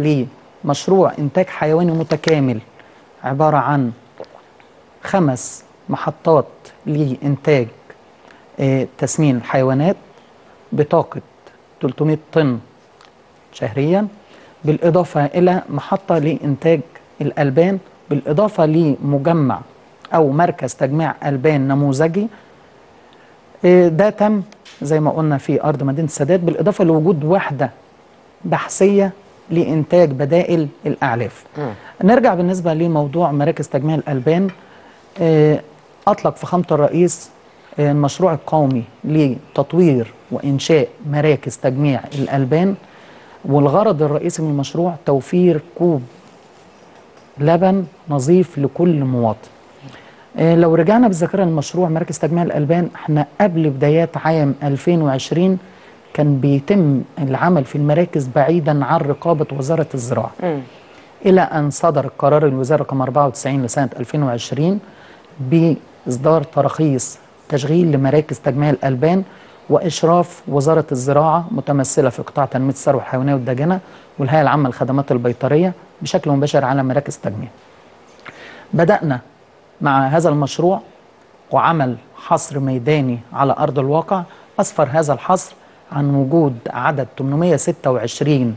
لمشروع إنتاج حيواني متكامل عبارة عن خمس محطات لإنتاج آه، تسمين الحيوانات بطاقة 300 طن شهريا. بالإضافة إلى محطة لإنتاج الألبان بالإضافة لمجمع أو مركز تجميع ألبان نموذجي. إيه ده تم زي ما قلنا في أرض مدينة السادات بالإضافة لوجود وحدة بحثية لإنتاج بدائل الأعلاف. نرجع بالنسبة لموضوع مراكز تجميع الألبان. آه، أطلق فخامة الرئيس آه، المشروع القومي لتطوير وإنشاء مراكز تجميع الألبان. والغرض الرئيسي من المشروع توفير كوب لبن نظيف لكل مواطن آه، لو رجعنا بالذاكرة للمشروع مراكز تجميع الألبان إحنا قبل بدايات عام 2020 كان بيتم العمل في المراكز بعيدا عن رقابة وزارة الزراعة مم. إلى أن صدر القرار الوزارة رقم 94 لسنة 2020 بإصدار تراخيص تشغيل لمراكز تجميع الألبان وإشراف وزارة الزراعة متمثلة في قطاع تنمية الثروة الحيوانية والداجنة والهيئة العامة للخدمات البيطرية بشكل مباشر على مراكز تجميع. بدأنا مع هذا المشروع وعمل حصر ميداني على أرض الواقع أسفر هذا الحصر عن وجود عدد 826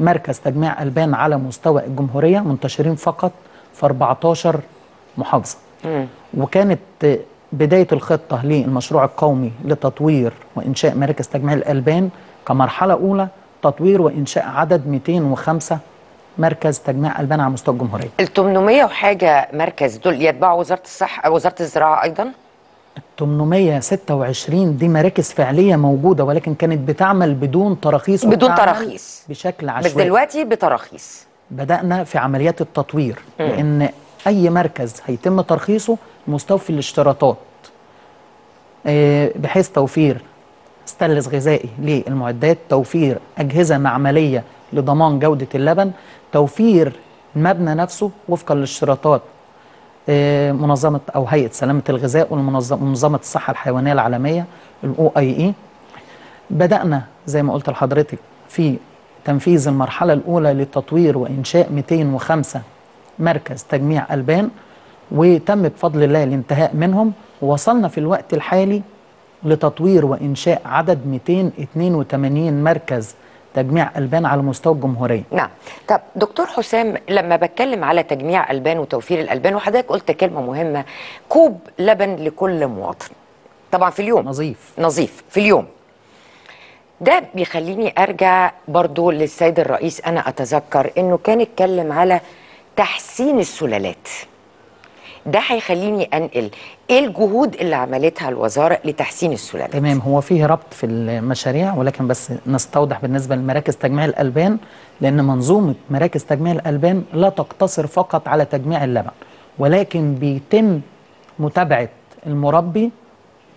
مركز تجميع ألبان على مستوى الجمهورية منتشرين فقط في 14 محافظة. وكانت بداية الخطة للمشروع القومي لتطوير وإنشاء مراكز تجميع الألبان كمرحلة أولى تطوير وإنشاء عدد 205 مركز تجميع ألبان على مستوى الجمهورية. ال 800 وحاجة مركز دول يتبعوا وزارة الصحة وزارة الزراعة أيضا؟ 826 دي مراكز فعلية موجودة ولكن كانت بتعمل بدون تراخيص بدون تراخيص. بشكل بس عشوائي. دلوقتي بتراخيص. بدأنا في عمليات التطوير لأن أي مركز هيتم ترخيصه مستوفي الاشتراطات. آه، بحيث توفير ستانلس غذائي للمعدات توفير أجهزة معملية لضمان جودة اللبن توفير المبنى نفسه وفقا للاشتراطات. آه، منظمة أو هيئة سلامة الغذاء ومنظمة الصحة الحيوانية العالمية الأو اي اي بدأنا زي ما قلت لحضرتك في تنفيذ المرحلة الأولى لتطوير وإنشاء 205 مركز تجميع ألبان وتم بفضل الله الانتهاء منهم. ووصلنا في الوقت الحالي لتطوير وإنشاء عدد 282 مركز تجميع ألبان على مستوى الجمهورية. نعم. طب دكتور حسام لما بتكلم على تجميع ألبان وتوفير الألبان وحضرتك قلت كلمة مهمة كوب لبن لكل مواطن. طبعا في اليوم. نظيف. نظيف. في اليوم. ده بيخليني أرجع برضو للسيد الرئيس. أنا أتذكر إنه كان اتكلم على تحسين السلالات. ده هيخليني أنقل إيه الجهود اللي عملتها الوزارة لتحسين السلالات؟ تمام هو فيه ربط في المشاريع ولكن بس نستوضح بالنسبة لمراكز تجميع الألبان لأن منظومة مراكز تجميع الألبان لا تقتصر فقط على تجميع اللبن ولكن بيتم متابعة المربي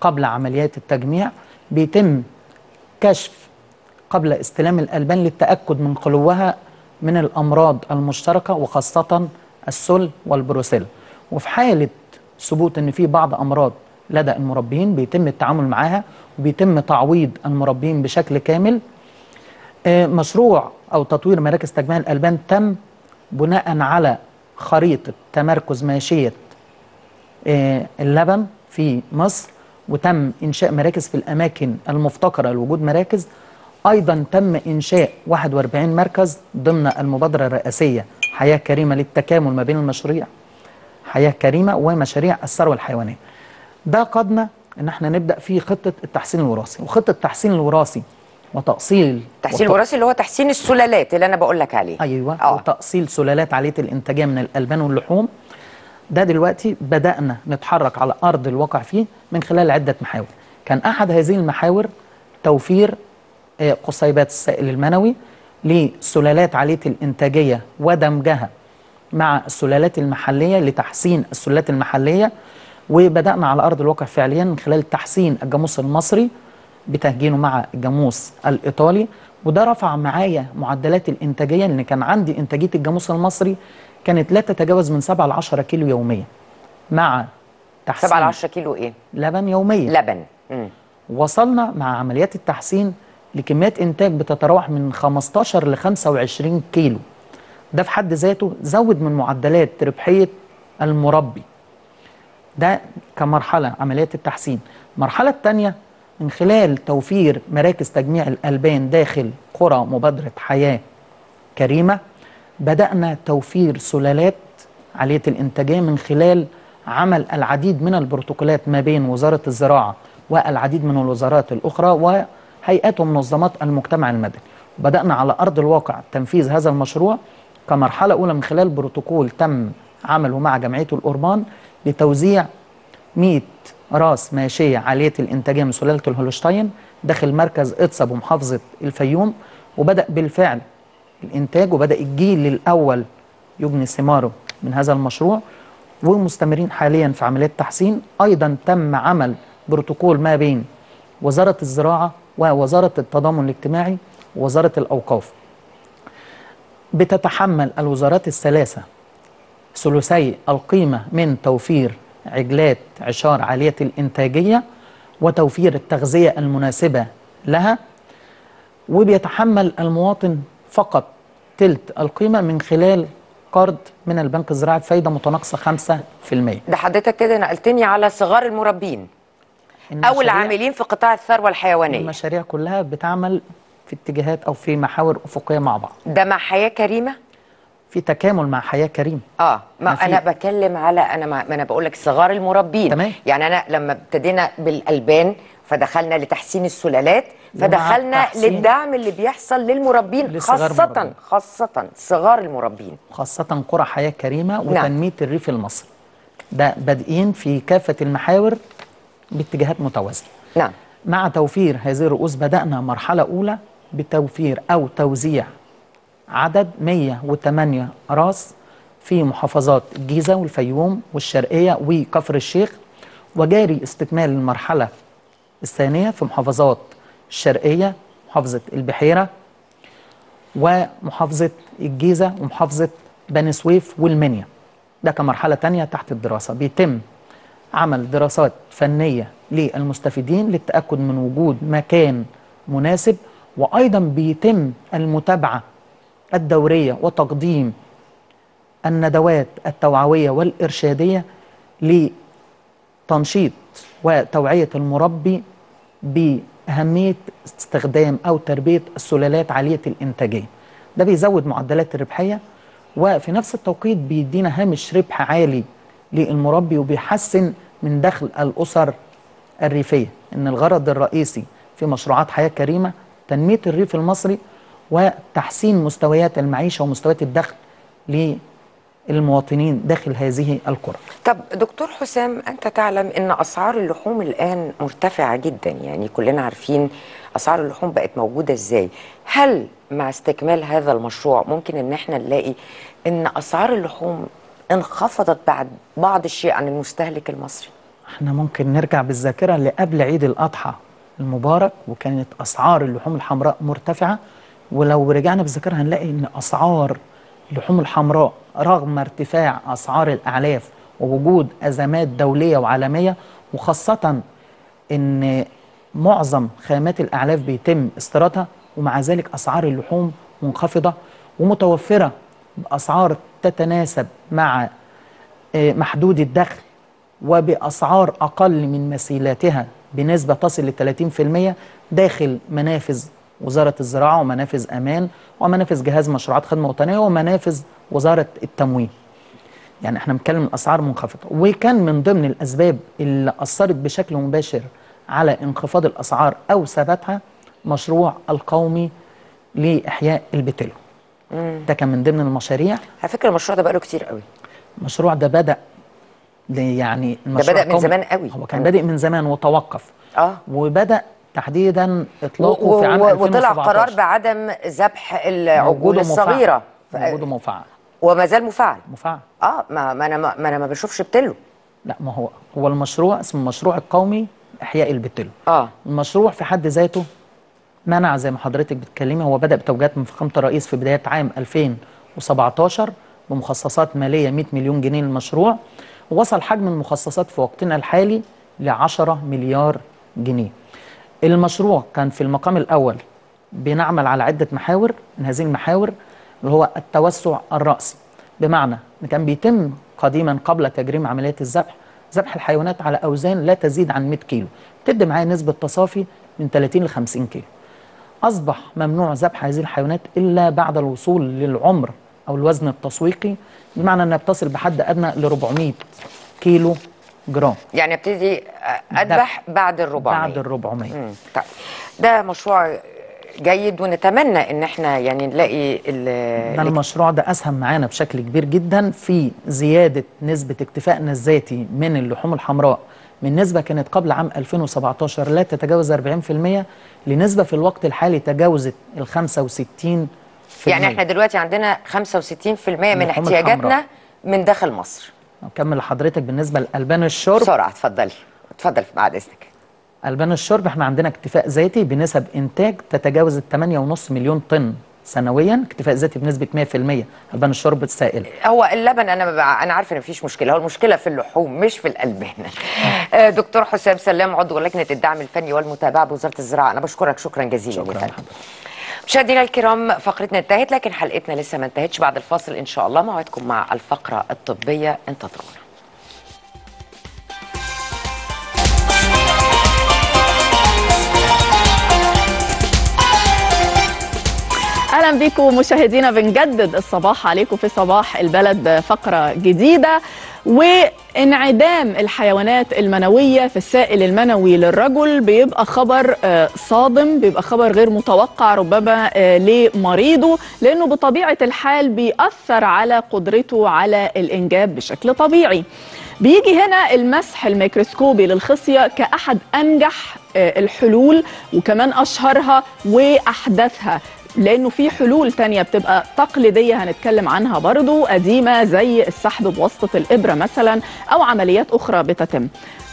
قبل عمليات التجميع بيتم كشف قبل استلام الألبان للتأكد من خلوها من الأمراض المشتركة وخاصة السل والبروسيل. وفي حالة ثبوت أن في بعض أمراض لدى المربين بيتم التعامل معها وبيتم تعويض المربين بشكل كامل آه، مشروع أو تطوير مراكز تجميع الألبان تم بناء على خريطة تمركز ماشية آه، اللبن في مصر وتم إنشاء مراكز في الأماكن المفتقرة لوجود مراكز أيضا تم إنشاء 41 مركز ضمن المبادرة الرئاسية. حياة كريمة للتكامل ما بين المشاريع. حياة كريمة ومشاريع الثروة الحيوانية. ده قادنا إن إحنا نبدأ في خطة التحسين الوراثي. وخطة التحسين الوراثي وتأصيل التحسين وت- الوراثي اللي هو تحسين السلالات اللي أنا بقول لك عليه. أيوه آه. وتأصيل سلالات عالية الإنتاجية من الألبان واللحوم. ده دلوقتي بدأنا نتحرك على أرض الواقع فيه من خلال عدة محاور. كان أحد هذه المحاور توفير قصيبات السائل المنوي لسلالات عالية الإنتاجية ودمجها مع السلالات المحلية لتحسين السلالات المحلية. وبدأنا على أرض الواقع فعليا من خلال تحسين الجاموس المصري بتهجينه مع الجاموس الإيطالي. وده رفع معايا معدلات الإنتاجية لأن كان عندي إنتاجية الجاموس المصري كانت لا تتجاوز من 7 ل 10 كيلو يوميا مع تحسين 7 ل 10 كيلو إيه؟ لبن يوميا. لبن. مم. وصلنا مع عمليات التحسين لكميات إنتاج بتتراوح من 15 ل 25 كيلو. ده في حد ذاته زود من معدلات ربحية المربي. ده كمرحلة عمليات التحسين. المرحلة الثانية من خلال توفير مراكز تجميع الألبان داخل قرى مبادرة حياة كريمة بدأنا توفير سلالات عالية الإنتاجية من خلال عمل العديد من البروتوكولات ما بين وزارة الزراعة والعديد من الوزارات الأخرى وهيئات ومنظمات المجتمع المدني. بدأنا على أرض الواقع تنفيذ هذا المشروع كمرحلة أولى من خلال بروتوكول تم عمله مع جمعية الأوربان لتوزيع 100 راس ماشية عالية الإنتاجية من سلالة الهولشتاين داخل مركز اطسا بمحافظه الفيوم وبدأ بالفعل الإنتاج وبدأ الجيل الأول يجني ثماره من هذا المشروع. ومستمرين حاليا في عمليات تحسين. أيضا تم عمل بروتوكول ما بين وزارة الزراعة ووزارة التضامن الاجتماعي ووزارة الأوقاف. بتتحمل الوزارات الثلاثة ثلثي القيمة من توفير عجلات عشار عالية الإنتاجية وتوفير التغذية المناسبة لها وبيتحمل المواطن فقط تلت القيمة من خلال قرض من البنك الزراعي بفايدة متناقصة 5% ده حضرتك كده نقلتني على صغار المربين. أو العاملين في قطاع الثروة الحيوانية. المشاريع كلها بتعمل في اتجاهات أو في محاور أفقية مع بعض. ده مع حياة كريمة؟ في تكامل مع حياة كريم آه ما ما أنا بتكلم على أنا ما, ما أنا بقول لك صغار المربين. تمام. يعني أنا لما ابتدينا بالألبان فدخلنا لتحسين السلالات فدخلنا للدعم اللي بيحصل للمربين خاصه المربين. خاصة صغار المربين. خاصة قرى حياة كريمة نعم. وتنمية الريف المصري. ده بادئين في كافة المحاور باتجاهات متوازية. نعم. مع توفير هذه الرؤوس بدأنا مرحلة أولى بتوفير أو توزيع عدد 108 راس في محافظات الجيزة والفيوم والشرقية وكفر الشيخ وجاري استكمال المرحلة الثانية في محافظات الشرقية محافظة البحيرة ومحافظة الجيزة ومحافظة بني سويف والمنيا. ده كمرحلة تانية تحت الدراسة. بيتم عمل دراسات فنية للمستفيدين للتأكد من وجود مكان مناسب وأيضا بيتم المتابعة الدورية وتقديم الندوات التوعوية والإرشادية لتنشيط وتوعية المربي بأهمية استخدام أو تربية السلالات عالية الإنتاجية. ده بيزود معدلات الربحية وفي نفس التوقيت بيدينا هامش ربح عالي للمربي وبيحسن من دخل الأسر الريفية. إن الغرض الرئيسي في مشروعات حياة كريمة تنمية الريف المصري وتحسين مستويات المعيشة ومستويات الدخل للمواطنين داخل هذه القرى. طب دكتور حسام أنت تعلم إن أسعار اللحوم الآن مرتفعة جدا يعني كلنا عارفين أسعار اللحوم بقت موجودة إزاي. هل مع استكمال هذا المشروع ممكن إن إحنا نلاقي إن أسعار اللحوم انخفضت بعد بعض الشيء عن المستهلك المصري. إحنا ممكن نرجع بالذاكرة لقبل عيد الأضحى المبارك وكانت أسعار اللحوم الحمراء مرتفعة. ولو رجعنا بالذاكرة هنلاقي إن أسعار اللحوم الحمراء رغم ارتفاع أسعار الأعلاف ووجود أزمات دولية وعالمية وخاصة إن معظم خامات الأعلاف بيتم استيرادها ومع ذلك أسعار اللحوم منخفضة ومتوفرة بأسعار تتناسب مع آه، محدود الدخل وبأسعار أقل من مثيلاتها بنسبة تصل ل 30% داخل منافذ وزارة الزراعة ومنافذ أمان ومنافذ جهاز مشروعات خدمة وطنية ومنافذ وزارة التموين. يعني إحنا بنتكلم الأسعار منخفضة. وكان من ضمن الأسباب اللي أثرت بشكل مباشر على انخفاض الأسعار أو ثباتها مشروع القومي لإحياء البتلو ده كان من ضمن المشاريع. على فكرة المشروع ده بقاله كتير قوي. المشروع ده بدأ ل- يعني المشروع بدأ من القومي- زمان قوي. هو كان بادئ من زمان وتوقف. آه. وبدأ تحديدا و- اطلاقه في عام و- 2017 وطلع قرار بعدم ذبح العجول. الصغيرة. موجود ومفعل وما زال مفعل مفعل آه ما, ما أنا ما أنا ما بشوفش بتلو. لا ما هو هو المشروع اسمه المشروع القومي إحياء البتلو. آه. المشروع في حد ذاته منع زي ما حضرتك بتتكلمي هو بدأ بتوجيهات من فخامة الرئيس في بداية عام 2017 بمخصصات مالية 100 مليون جنيه للمشروع ووصل حجم المخصصات في وقتنا الحالي ل 10 مليار جنيه. المشروع كان في المقام الأول بنعمل على عدة محاور من هذه المحاور اللي هو التوسع الرأسي. بمعنى إن كان بيتم قديما قبل تجريم عمليات الذبح ذبح الحيوانات على أوزان لا تزيد عن 100 كيلو. بتدي معايا نسبة تصافي من 30 ل 50 كيلو. أصبح ممنوع ذبح هذه الحيوانات إلا بعد الوصول للعمر أو الوزن التسويقي بمعنى إنها بتصل بحد أدنى ل 400 كيلو جرام. يعني ابتدي أذبح بعد ال 400 بعد ال 400 مم. طيب. ده مشروع جيد ونتمنى إن إحنا يعني نلاقي ده ال- المشروع ده أسهم معانا بشكل كبير جدا في زيادة نسبة اكتفائنا الذاتي من اللحوم الحمراء. من نسبة كانت قبل عام 2017 لا تتجاوز 40% لنسبة في الوقت الحالي تجاوزت ال 65 يعني إحنا دلوقتي عندنا 65% من اللحوم احتياجاتنا. من داخل مصر. اكمل لحضرتك بالنسبة لألبان الشرب. بسرعة اتفضلي. اتفضل بعد إذنك. ألبان الشرب إحنا عندنا اكتفاء ذاتي بنسب إنتاج تتجاوز ال 8.5 مليون طن. سنويا اكتفاء ذاتي بنسبة 100% البان الشرب السائل. هو اللبن أنا ببقى أنا عارفة ان مفيش مشكلة هو المشكلة في اللحوم مش في الالبان آه، دكتور حسام سلام عضو لجنة الدعم الفني والمتابعة بوزارة الزراعة. أنا بشكرك شكرا جزيلا شكرا. لحضرتك. مشاهدينا الكرام فقرتنا انتهت لكن حلقتنا لسه ما انتهتش. بعد الفاصل إن شاء الله موعدكم مع الفقرة الطبية. انتظرونا. أهلا بيكم مشاهدينا بنجدد الصباح عليكم في صباح البلد فقرة جديدة وانعدام الحيوانات المنوية في السائل المنوي للرجل. بيبقى خبر آه، صادم بيبقى خبر غير متوقع ربما آه، لمريضه لأنه بطبيعة الحال بيأثر على قدرته على الإنجاب بشكل طبيعي. بيجي هنا المسح الميكروسكوبي للخصية كأحد أنجح آه، الحلول وكمان أشهرها وأحدثها. لأنه في حلول تانية بتبقى تقليدية هنتكلم عنها برضو قديمة زي السحب بواسطة الإبرة مثلا أو عمليات أخرى بتتم.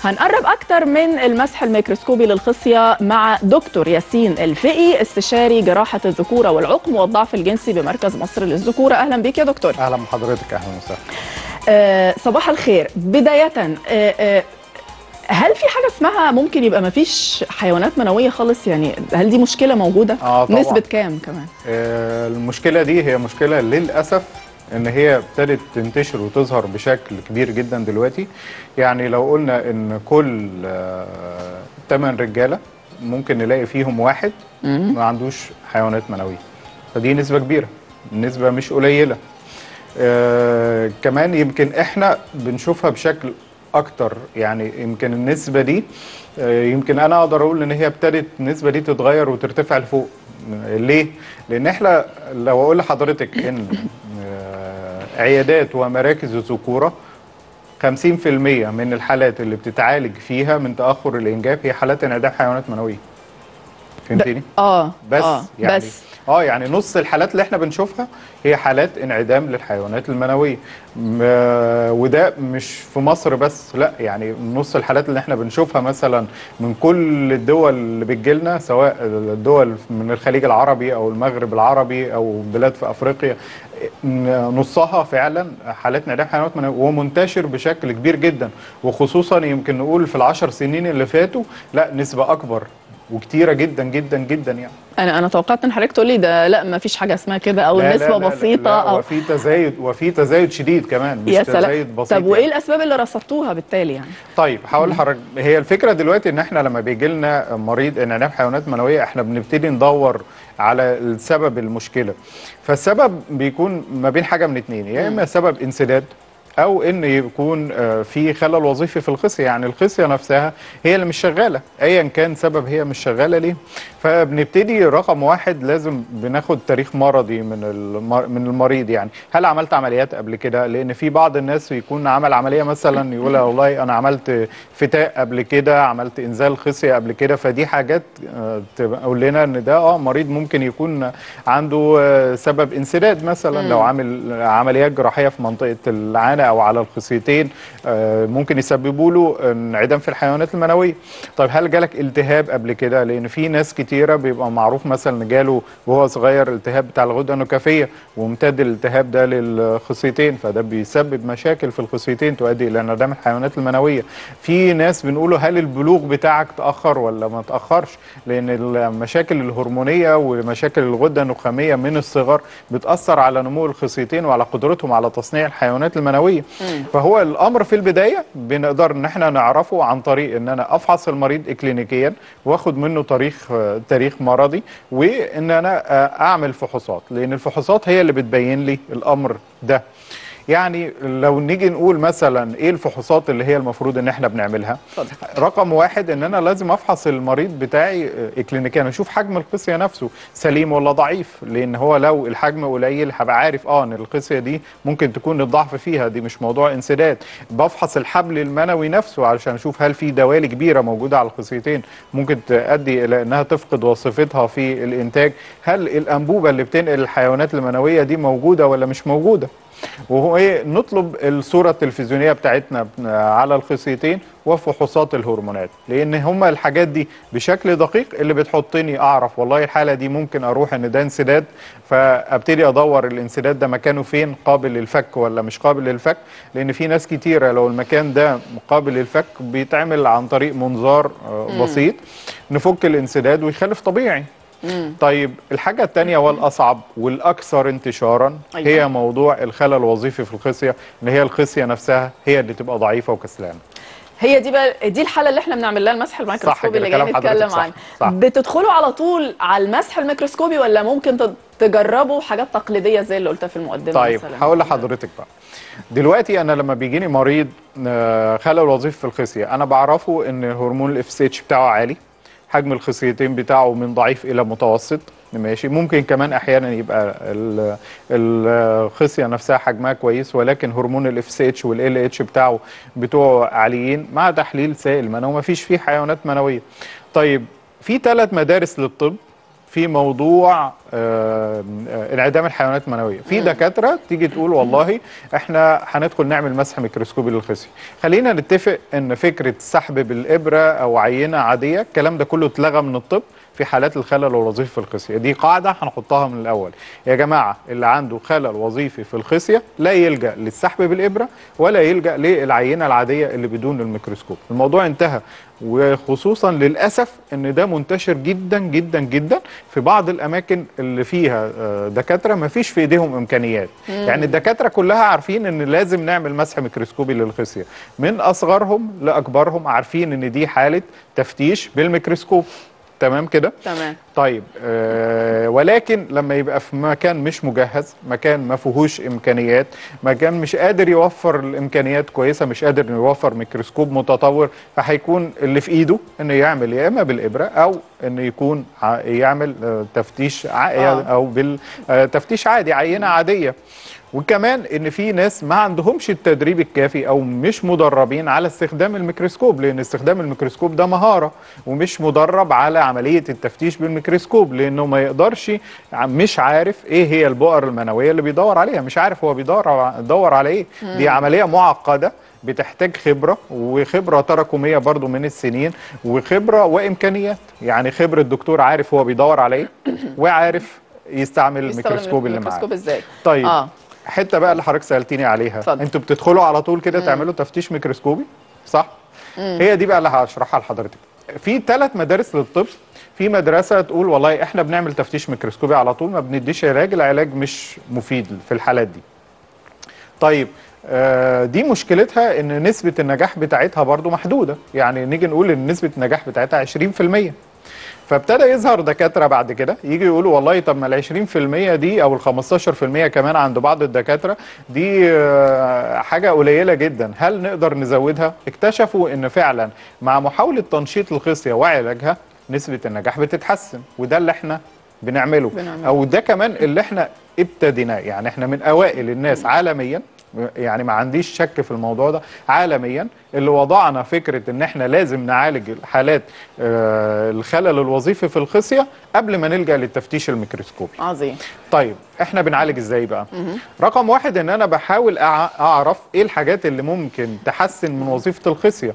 هنقرب أكتر من المسح الميكروسكوبي للخصية مع دكتور ياسين الفقي استشاري جراحة الذكورة والعقم والضعف الجنسي بمركز مصر للذكورة. أهلا بيك يا دكتور. أهلا بحضرتك أهلا وسهلا. آه صباح الخير. بداية آه آه هل في حاجة اسمها ممكن يبقى ما فيش حيوانات منوية خالص؟ يعني هل دي مشكلة موجودة؟ آه طبعا. نسبة كام كمان؟ آه المشكلة دي هي مشكلة للأسف إن هي ابتدت تنتشر وتظهر بشكل كبير جدا دلوقتي. يعني لو قلنا إن كل آه 8 رجالة ممكن نلاقي فيهم واحد ما عندوش حيوانات منوية. فدي نسبة كبيرة نسبة مش قليلة. آه كمان يمكن إحنا بنشوفها بشكل أكتر. يعني يمكن النسبة دي آه يمكن أنا أقدر أقول إن هي ابتدت النسبة دي تتغير وترتفع لفوق. ليه؟ لأن إحنا لو أقول لحضرتك إن آه عيادات ومراكز الذكورة 50% من الحالات اللي بتتعالج فيها من تأخر الإنجاب هي حالات انعدام حيوانات منوية. فهمتني؟ آه بس آه يعني بس. آه يعني نص الحالات اللي إحنا بنشوفها هي حالات انعدام للحيوانات المنوية. م- وده مش في مصر بس لا يعني نص الحالات اللي إحنا بنشوفها مثلا من كل الدول اللي بتجيلنا سواء الدول من الخليج العربي أو المغرب العربي أو بلاد في أفريقيا نصها فعلا حالات انعدام حيوانات منوية ومنتشر بشكل كبير جدا. وخصوصا يمكن نقول في العشر سنين اللي فاتوا لا نسبة أكبر وكتيرة جدا جدا جدا يعني. أنا أنا توقعت إن حضرتك تقول لي ده لا ما فيش حاجة اسمها كده أو لا لا النسبة لا بسيطة لا أو وفي تزايد وفي تزايد شديد كمان مش يا سلام. تزايد بسيط طب وإيه يعني. الأسباب اللي رصدتوها بالتالي يعني؟ طيب هقول لحضرتك هي الفكرة دلوقتي إن إحنا لما بيجي لنا مريض انعدام حيوانات منويه إحنا بنبتدي ندور على السبب المشكلة. فالسبب بيكون ما بين حاجة من اتنين يا إما سبب انسداد أو إن يكون آه، في خلل وظيفي في الخصيه يعني الخصيه نفسها هي اللي مش شغالة ايا كان سبب هي مش شغالة ليه. فبنبتدي رقم واحد لازم بناخد تاريخ مرضي من. من المريض يعني. هل عملت عمليات قبل كده؟ لأن في بعض الناس يكون عمل عملية مثلا يقول والله أنا عملت فتاء قبل كده عملت إنزال خصيه قبل كده. فدي حاجات آه، تقول لنا إن ده آه مريض ممكن يكون عنده آه، سبب انسداد مثلا لو عامل عمليات جراحية في منطقة العانة أو على الخصيتين آه، ممكن يسببوا له انعدام في الحيوانات المنوية. طيب هل جالك التهاب قبل كده؟ لأن في ناس كتيرة بيبقى معروف مثلا جاله وهو صغير التهاب بتاع الغدة النخافيه وامتد الالتهاب ده للخصيتين فده بيسبب مشاكل في الخصيتين تؤدي إلى انعدام الحيوانات المنوية. في ناس بنقوله هل البلوغ بتاعك تأخر ولا ما تأخرش؟ لأن المشاكل الهرمونية ومشاكل الغدة النخامية من الصغر بتأثر على نمو الخصيتين وعلى قدرتهم على تصنيع الحيوانات المنوية. فهو الأمر في البداية بنقدر إن إحنا نعرفه عن طريق إن أنا أفحص المريض اكلينيكيا وآخد منه تاريخ تاريخ مرضي وإن أنا آه، أعمل فحوصات. لأن الفحوصات هي اللي بتبين لي الأمر ده. يعني لو نيجي نقول مثلا إيه الفحوصات اللي هي المفروض إن إحنا بنعملها؟ رقم واحد إن أنا لازم أفحص المريض بتاعي آه، اكلينيكيا. أشوف حجم القصيه نفسه سليم ولا ضعيف لأن هو لو الحجم قليل هبقى عارف آه إن القصيه دي ممكن تكون الضعف فيها. دي مش موضوع انسداد. بفحص الحبل المنوي نفسه علشان أشوف هل في دوالي كبيرة موجودة على الخصيتين ممكن تؤدي إلى إنها تفقد وظيفتها في الإنتاج. هل الأنبوبة اللي بتنقل الحيوانات المنوية دي موجودة ولا مش موجودة؟ وهو إيه نطلب الصورة التلفزيونية بتاعتنا على الخصيتين وفحوصات الهرمونات لأن هما الحاجات دي بشكل دقيق اللي بتحطني أعرف والله الحالة دي ممكن أروح إن ده انسداد فأبتدي أدور الانسداد ده مكانه فين قابل للفك ولا مش قابل للفك؟ لأن في ناس كتيرة لو المكان ده قابل للفك بيتعمل عن طريق منظار آه، بسيط نفك الانسداد ويخلف طبيعي. طيب الحاجة التانية والأصعب والأكثر انتشارا أيوة. هي موضوع الخلل الوظيفي في الخصية إن هي الخصية نفسها هي اللي تبقى ضعيفة وكسلانة. هي دي بقى دي الحالة اللي إحنا بنعمل لها المسح الميكروسكوبي اللي جاي كلام حضرتك نتكلم عنه. بتدخلوا على طول على المسح الميكروسكوبي ولا ممكن تجربوا حاجات تقليدية زي اللي قلتها في المقدمة طيب هقول لحضرتك بقى. دلوقتي أنا لما بيجيني مريض آه، خلل وظيفي في الخصية أنا بعرفه إن هرمون ال F بتاعه عالي. حجم الخصيتين بتاعه من ضعيف إلى متوسط. ماشي. ممكن كمان أحيانا يبقى ال- الخصية نفسها حجمها كويس ولكن هرمون ال FSH وال LH بتاعه بتوعه عاليين مع تحليل سائل منوي مفيش فيه حيوانات منوية. طيب في ثلاث مدارس للطب في موضوع آه، انعدام الحيوانات المنوية. في دكاترة تيجي تقول والله إحنا هندخل نعمل مسح ميكروسكوبي للخصيه خلينا نتفق ان فكرة سحب بالإبرة أو عينة عادية الكلام ده كله اتلغى من الطب. في حالات الخلل الوظيفي في الخصية. دي قاعدة هنحطها من الأول. يا جماعة اللي عنده خلل وظيفي في الخصية لا يلجأ للسحب بالإبرة ولا يلجأ للعينة العادية اللي بدون الميكروسكوب. الموضوع انتهى وخصوصا للأسف إن ده منتشر جدا جدا جدا في بعض الأماكن اللي فيها آه، دكاترة ما فيش في إيديهم إمكانيات. يعني الدكاترة كلها عارفين إن لازم نعمل مسح ميكروسكوبي للخصية. من أصغرهم لأكبرهم عارفين إن دي حالة تفتيش بالميكروسكوب. تمام كده؟ تمام. طيب آه ولكن لما يبقى في مكان مش مجهز مكان ما فيهوش إمكانيات مكان مش قادر يوفر الإمكانيات كويسة مش قادر يوفر ميكروسكوب متطور فهيكون اللي في إيده إنه يعمل يا إما بالإبرة أو إنه يكون يعمل آه تفتيش ع- آه. أو بالتفتيش عادي عينة عادية. وكمان إن في ناس ما عندهمش التدريب الكافي أو مش مدربين على استخدام الميكروسكوب لأن استخدام الميكروسكوب ده مهارة ومش مدرب على عملية التفتيش بالميكروسكوب لأنه ما يقدرش مش عارف إيه هي البؤر المنوية اللي بيدور عليها مش عارف هو بيدور بيدور على إيه. دي عملية معقدة بتحتاج خبرة وخبرة تراكمية برضو من السنين وخبرة وإمكانيات. يعني خبرة الدكتور عارف هو بيدور على إيه وعارف يستعمل الميكروسكوب اللي معاه. طيب. آه. حتة بقى اللي حضرتك سألتيني عليها. أنتوا بتدخلوا على طول كده تعملوا تفتيش ميكروسكوبي صح؟ هي دي بقى اللي هشرحها لحضرتك. في ثلاث مدارس للطب. في مدرسة تقول والله إحنا بنعمل تفتيش ميكروسكوبي على طول ما بنديش علاج العلاج مش مفيد في الحالات دي. طيب آه، دي مشكلتها إن نسبة النجاح بتاعتها برضو محدودة. يعني نيجي نقول إن نسبة النجاح بتاعتها 20% فابتدى يظهر دكاترة بعد كده يجي يقولوا والله طب ما ال 20% دي أو ال 15% كمان عند بعض الدكاترة دي آه، حاجة قليلة جدا هل نقدر نزودها؟ اكتشفوا إن فعلا مع محاولة تنشيط الخصية وعلاجها نسبة النجاح بتتحسن وده اللي إحنا بنعمله بنعمله. أو ده كمان اللي إحنا ابتديناه يعني إحنا من أوائل الناس عالميا يعني ما عنديش شك في الموضوع ده عالميا. اللي وضعنا فكرة إن إحنا لازم نعالج حالات آه، الخلل الوظيفي في الخصيه قبل ما نلجأ للتفتيش الميكروسكوبي. عظيم. طيب إحنا بنعالج إزاي بقى؟ رقم واحد إن أنا بحاول أعرف إيه الحاجات اللي ممكن تحسن من وظيفة الخصيه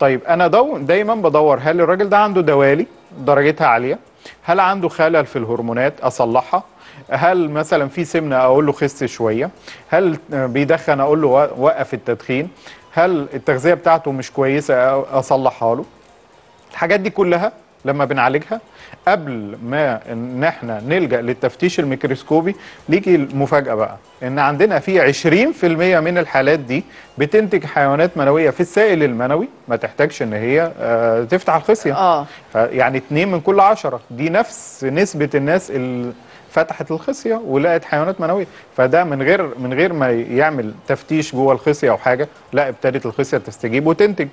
طيب أنا دو دايما بدور هل الراجل ده عنده دوالي درجتها عالية؟ هل عنده خلل في الهرمونات؟ أصلحها. هل مثلا في سمنة أقول له خس شوية؟ هل بيدخن أقول له وقف التدخين؟ هل التغذية بتاعته مش كويسة؟ أصلحها له. الحاجات دي كلها لما بنعالجها قبل ما ان إحنا نلجأ للتفتيش الميكروسكوبي ليجي المفاجأة بقى إن عندنا في 20% من الحالات دي بتنتج حيوانات منوية في السائل المنوي. ما تحتاجش إن هي آه، تفتح الخصية. آه. يعني اتنين من كل عشرة. دي نفس نسبة الناس اللي فتحت الخصية ولقت حيوانات منوية فده من غير من غير ما يعمل تفتيش جوه الخصية أو حاجة لا ابتدت الخصية تستجيب وتنتج.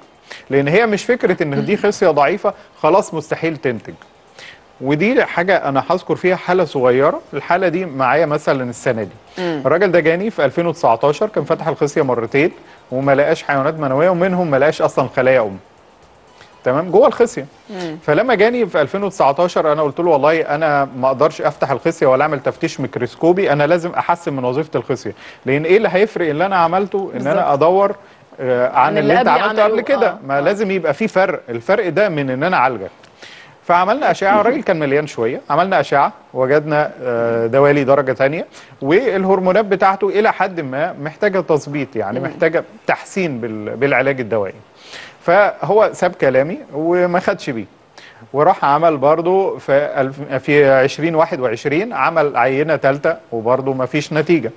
لأن هي مش فكرة إن دي خصية ضعيفة خلاص مستحيل تنتج. ودي حاجة أنا هذكر فيها حالة صغيرة. الحالة دي معايا مثلا السنة دي. الراجل ده جاني في 2019 كان فتح الخصية مرتين وما لقاش حيوانات منوية ومنهم ما لقاش أصلا خلايا أم. تمام جوه الخصية. فلما جاني في 2019 أنا قلت له والله أنا ما أقدرش أفتح الخصية ولا أعمل تفتيش ميكروسكوبي أنا لازم أحسن من وظيفة الخصية. لأن إيه اللي هيفرق اللي أنا عملته؟ إن. أنا أدور آه عن اللي, اللي أنت عملته قبل. كده. آه، ما آه. لازم يبقى في فرق. الفرق ده من إن أنا أعالجك. فعملنا أشعة. الراجل كان مليان شوية. عملنا أشعة وجدنا آه، دوالي درجة ثانية والهرمونات بتاعته إلى حد ما محتاجة تظبيط يعني محتاجة تحسين بال- بالعلاج الدوائي. فهو ساب كلامي وما خدش بيه. وراح عمل برضه في في 2021 عمل عينة ثالثه وبرضه ما فيش نتيجة.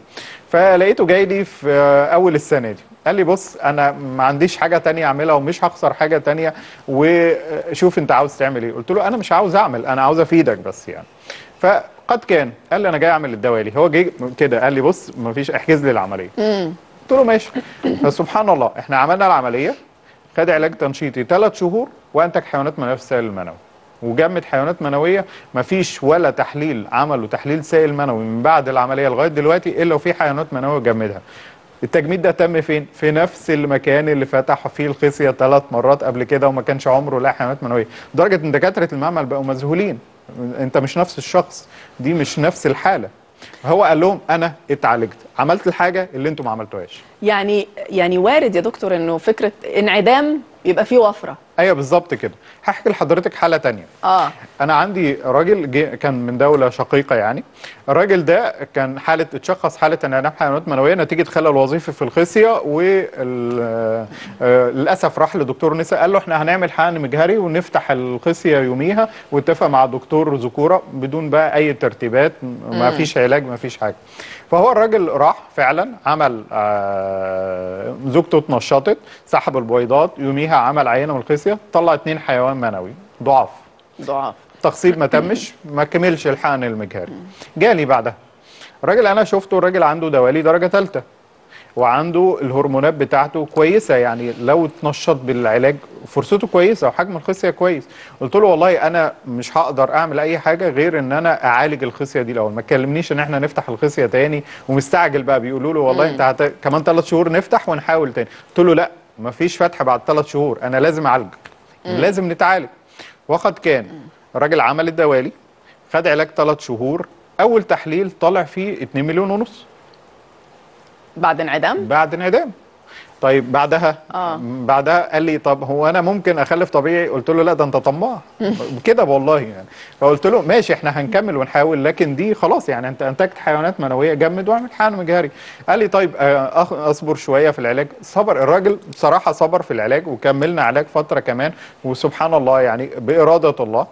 فلقيته جاي لي في أول السنة دي. قال لي بص أنا ما عنديش حاجة تانية أعملها ومش هخسر حاجة تانية وشوف أنت عاوز تعمل إيه. قلت له أنا مش عاوز أعمل أنا عاوز أفيدك بس يعني. فقد كان. قال لي أنا جاي أعمل الدوالي. هو جه كده قال لي بص ما فيش احجز لي العملية. قلت له ماشي. فسبحان الله إحنا عملنا العملية. خد علاج تنشيطي. ثلاث شهور وأنتج حيوانات منويه في السائل المنوي. وجمد حيوانات منوية. مفيش ولا تحليل عملوا تحليل سائل منوي من بعد العملية لغاية دلوقتي إلا وفي حيوانات منوية جمدها التجميد ده تم فين؟ في نفس المكان اللي فتح فيه الخصيه ثلاث مرات قبل كده وما كانش عمره لا حيوانات منوية، لدرجه إن دكاترة المعمل بقوا مذهولين. أنت مش نفس الشخص. دي مش نفس الحالة. هو قال لهم أنا اتعالجت. عملت الحاجة اللي أنتم ما عملتوهاش. يعني يعني وارد يا دكتور إنه فكرة انعدام يبقى فيه وفرة. أيوه بالظبط كده. هحكي لحضرتك حالة تانية. آه. أنا عندي راجل كان من دولة شقيقة يعني. الراجل ده كان حالة اتشخص حالة انعدام حيوانات منوية نتيجة خلل وظيفي في الخصية وللاسف راح لدكتور نساء قال له إحنا هنعمل حقن مجهري ونفتح الخصية يوميها واتفق مع دكتور ذكورة بدون بقى أي ترتيبات ما فيش علاج ما فيش حاجة. فهو الراجل راح فعلا عمل آه، زوجته اتنشطت سحب البويضات يوميها عمل عينة من طلع اتنين حيوان منوي. ضعف. ضعاف التخصيب ما تمش ما كملش الحقن المجهري. جالي بعدها. الراجل أنا شفته الراجل عنده دوالي درجة ثالثه وعنده الهرمونات بتاعته كويسة. يعني لو اتنشط بالعلاج فرصته كويسة وحجم الخصية كويس. قلت له والله أنا مش هقدر أعمل أي حاجة غير إن أنا أعالج الخصية دي الأول. ما تكلمنيش إن إحنا نفتح الخصية تاني ومستعجل بقى. بيقولوا له والله أنت هت... كمان ثلاث شهور نفتح ونحاول تاني. قلت له لا مفيش فتح بعد ثلاث شهور. أنا لازم أعالجك. لازم نتعالج. واخد كان. الراجل عمل الدوالي خد علاج ثلاث شهور. أول تحليل طلع فيه 2 مليون ونص. بعد انعدام؟ بعد انعدام. طيب بعدها؟ آه. بعدها قال لي طب هو أنا ممكن أخلف طبيعي؟ قلت له لا ده أنت طماع. كده والله يعني. فقلت له ماشي إحنا هنكمل ونحاول لكن دي خلاص يعني أنت أنتجت حيوانات منوية جمد وأعمل حقن مجهري. قال لي طيب آه، أصبر شوية في العلاج. صبر الراجل بصراحة صبر في العلاج وكملنا علاج فترة كمان وسبحان الله يعني بإرادة الله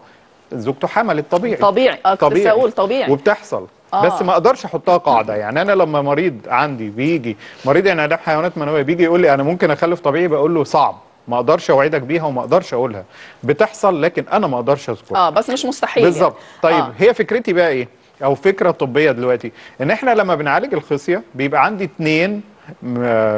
زوجته حملت طبيعي. طبيعي كنت لسه أقول طبيعي. وبتحصل. آه. بس ما أقدرش أحطها قاعدة يعني أنا لما مريض عندي بيجي مريض انعدام حيوانات منوية بيجي يقول لي أنا ممكن أخلف طبيعي بقول له صعب ما أقدرش أوعدك بيها وما أقدرش أقولها بتحصل لكن أنا ما أقدرش اذكرها آه بس مش مستحيل بالظبط طيب آه. آه. هي فكرتي بقى إيه أو فكرة طبية دلوقتي إن إحنا لما بنعالج الخصية بيبقى عندي اتنين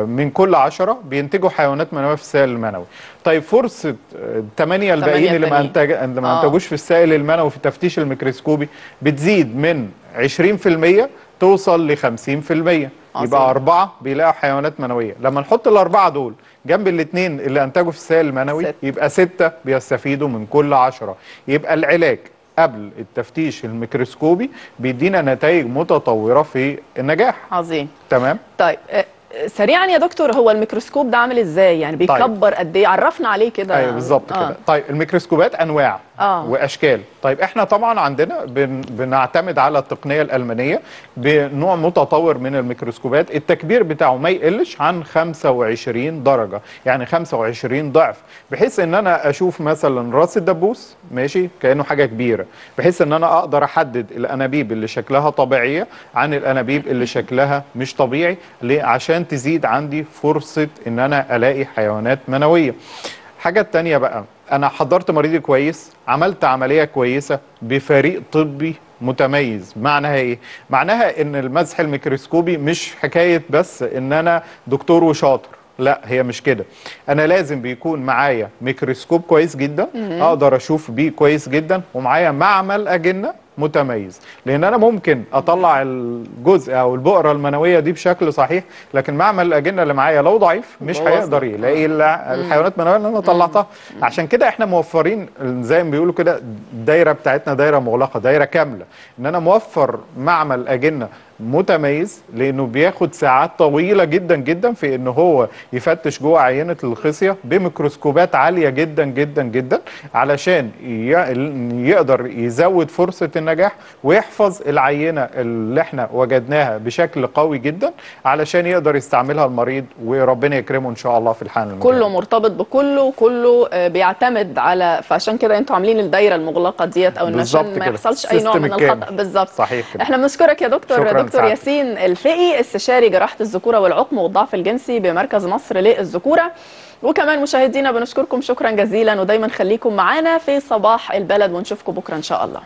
من كل عشرة بينتجوا حيوانات منوية في السائل المنوي طيب فرصة آه، الثمانيه الباقيين اللي ما. انتج اللي ما آه. انتجوش في السائل المنوي في التفتيش الميكروسكوبي بتزيد من 20% توصل ل 50% عظيم. يبقى أربعة بيلاقوا حيوانات منوية. لما نحط الأربعة دول جنب الاثنين اللي أنتجوا في السائل المنوي ستة. يبقى ستة بيستفيدوا من كل عشرة. يبقى العلاج قبل التفتيش الميكروسكوبي بيدينا نتائج متطورة في النجاح. عظيم. تمام؟ طيب آه، سريعا يا دكتور هو الميكروسكوب ده عامل إزاي؟ يعني بيكبر قد إيه؟ عرفنا عليه كده. أيوه بالظبط آه. كده. طيب الميكروسكوبات أنواع. آه. وأشكال. طيب إحنا طبعا عندنا بن بنعتمد على التقنية الألمانية بنوع متطور من الميكروسكوبات. التكبير بتاعه ما يقلش عن 25 درجة يعني 25 ضعف. بحيث إن أنا أشوف مثلا راس الدبوس ماشي كأنه حاجة كبيرة. بحيث إن أنا أقدر أحدد الأنابيب اللي شكلها طبيعية عن الأنابيب اللي شكلها مش طبيعي ليه؟ عشان تزيد عندي فرصة إن أنا ألاقي حيوانات منوية. حاجة تانية بقى. أنا حضرت مريضي كويس عملت عملية كويسة بفريق طبي متميز. معناها إيه؟ معناها إن المسح الميكروسكوبي مش حكاية بس إن أنا دكتور وشاطر. لا هي مش كده. أنا لازم بيكون معايا ميكروسكوب كويس جدا أقدر أشوف بيه كويس جدا ومعايا معمل أجنة متميز. لأن أنا ممكن أطلع الجزء أو البؤرة المنوية دي بشكل صحيح لكن معمل الأجنة اللي معايا لو ضعيف مش هيقدر. يلاقي الع- الحيوانات المنوية اللي أنا طلعتها. عشان كده إحنا موفرين زي ما بيقولوا كده الدايره بتاعتنا دايرة مغلقة دايرة كاملة. إن أنا موفر معمل أجنة متميز لأنه بياخد ساعات طويلة جدا جدا في إن هو يفتش جوه عينة الخصية بميكروسكوبات عالية جدا جدا جدا علشان يقدر يزود فرصة النجاح ويحفظ العينة اللي إحنا وجدناها بشكل قوي جدا علشان يقدر يستعملها المريض وربنا يكرمه إن شاء الله في الحال المجاري. كله مرتبط بكله وكله آه، بيعتمد على فعشان كده أنتوا عاملين الدايرة المغلقة ديت أو عشان ما. يحصلش أي نوع من. الخطأ بالظبط صحيح كده إحنا بنشكرك يا دكتور دكتور سعادتك. ياسين الفقي استشاري جراحة الذكورة والعقم والضعف الجنسي بمركز مصر للذكورة وكمان مشاهدينا بنشكركم شكرا جزيلا ودايما خليكم معانا في صباح البلد ونشوفكم بكرة إن شاء الله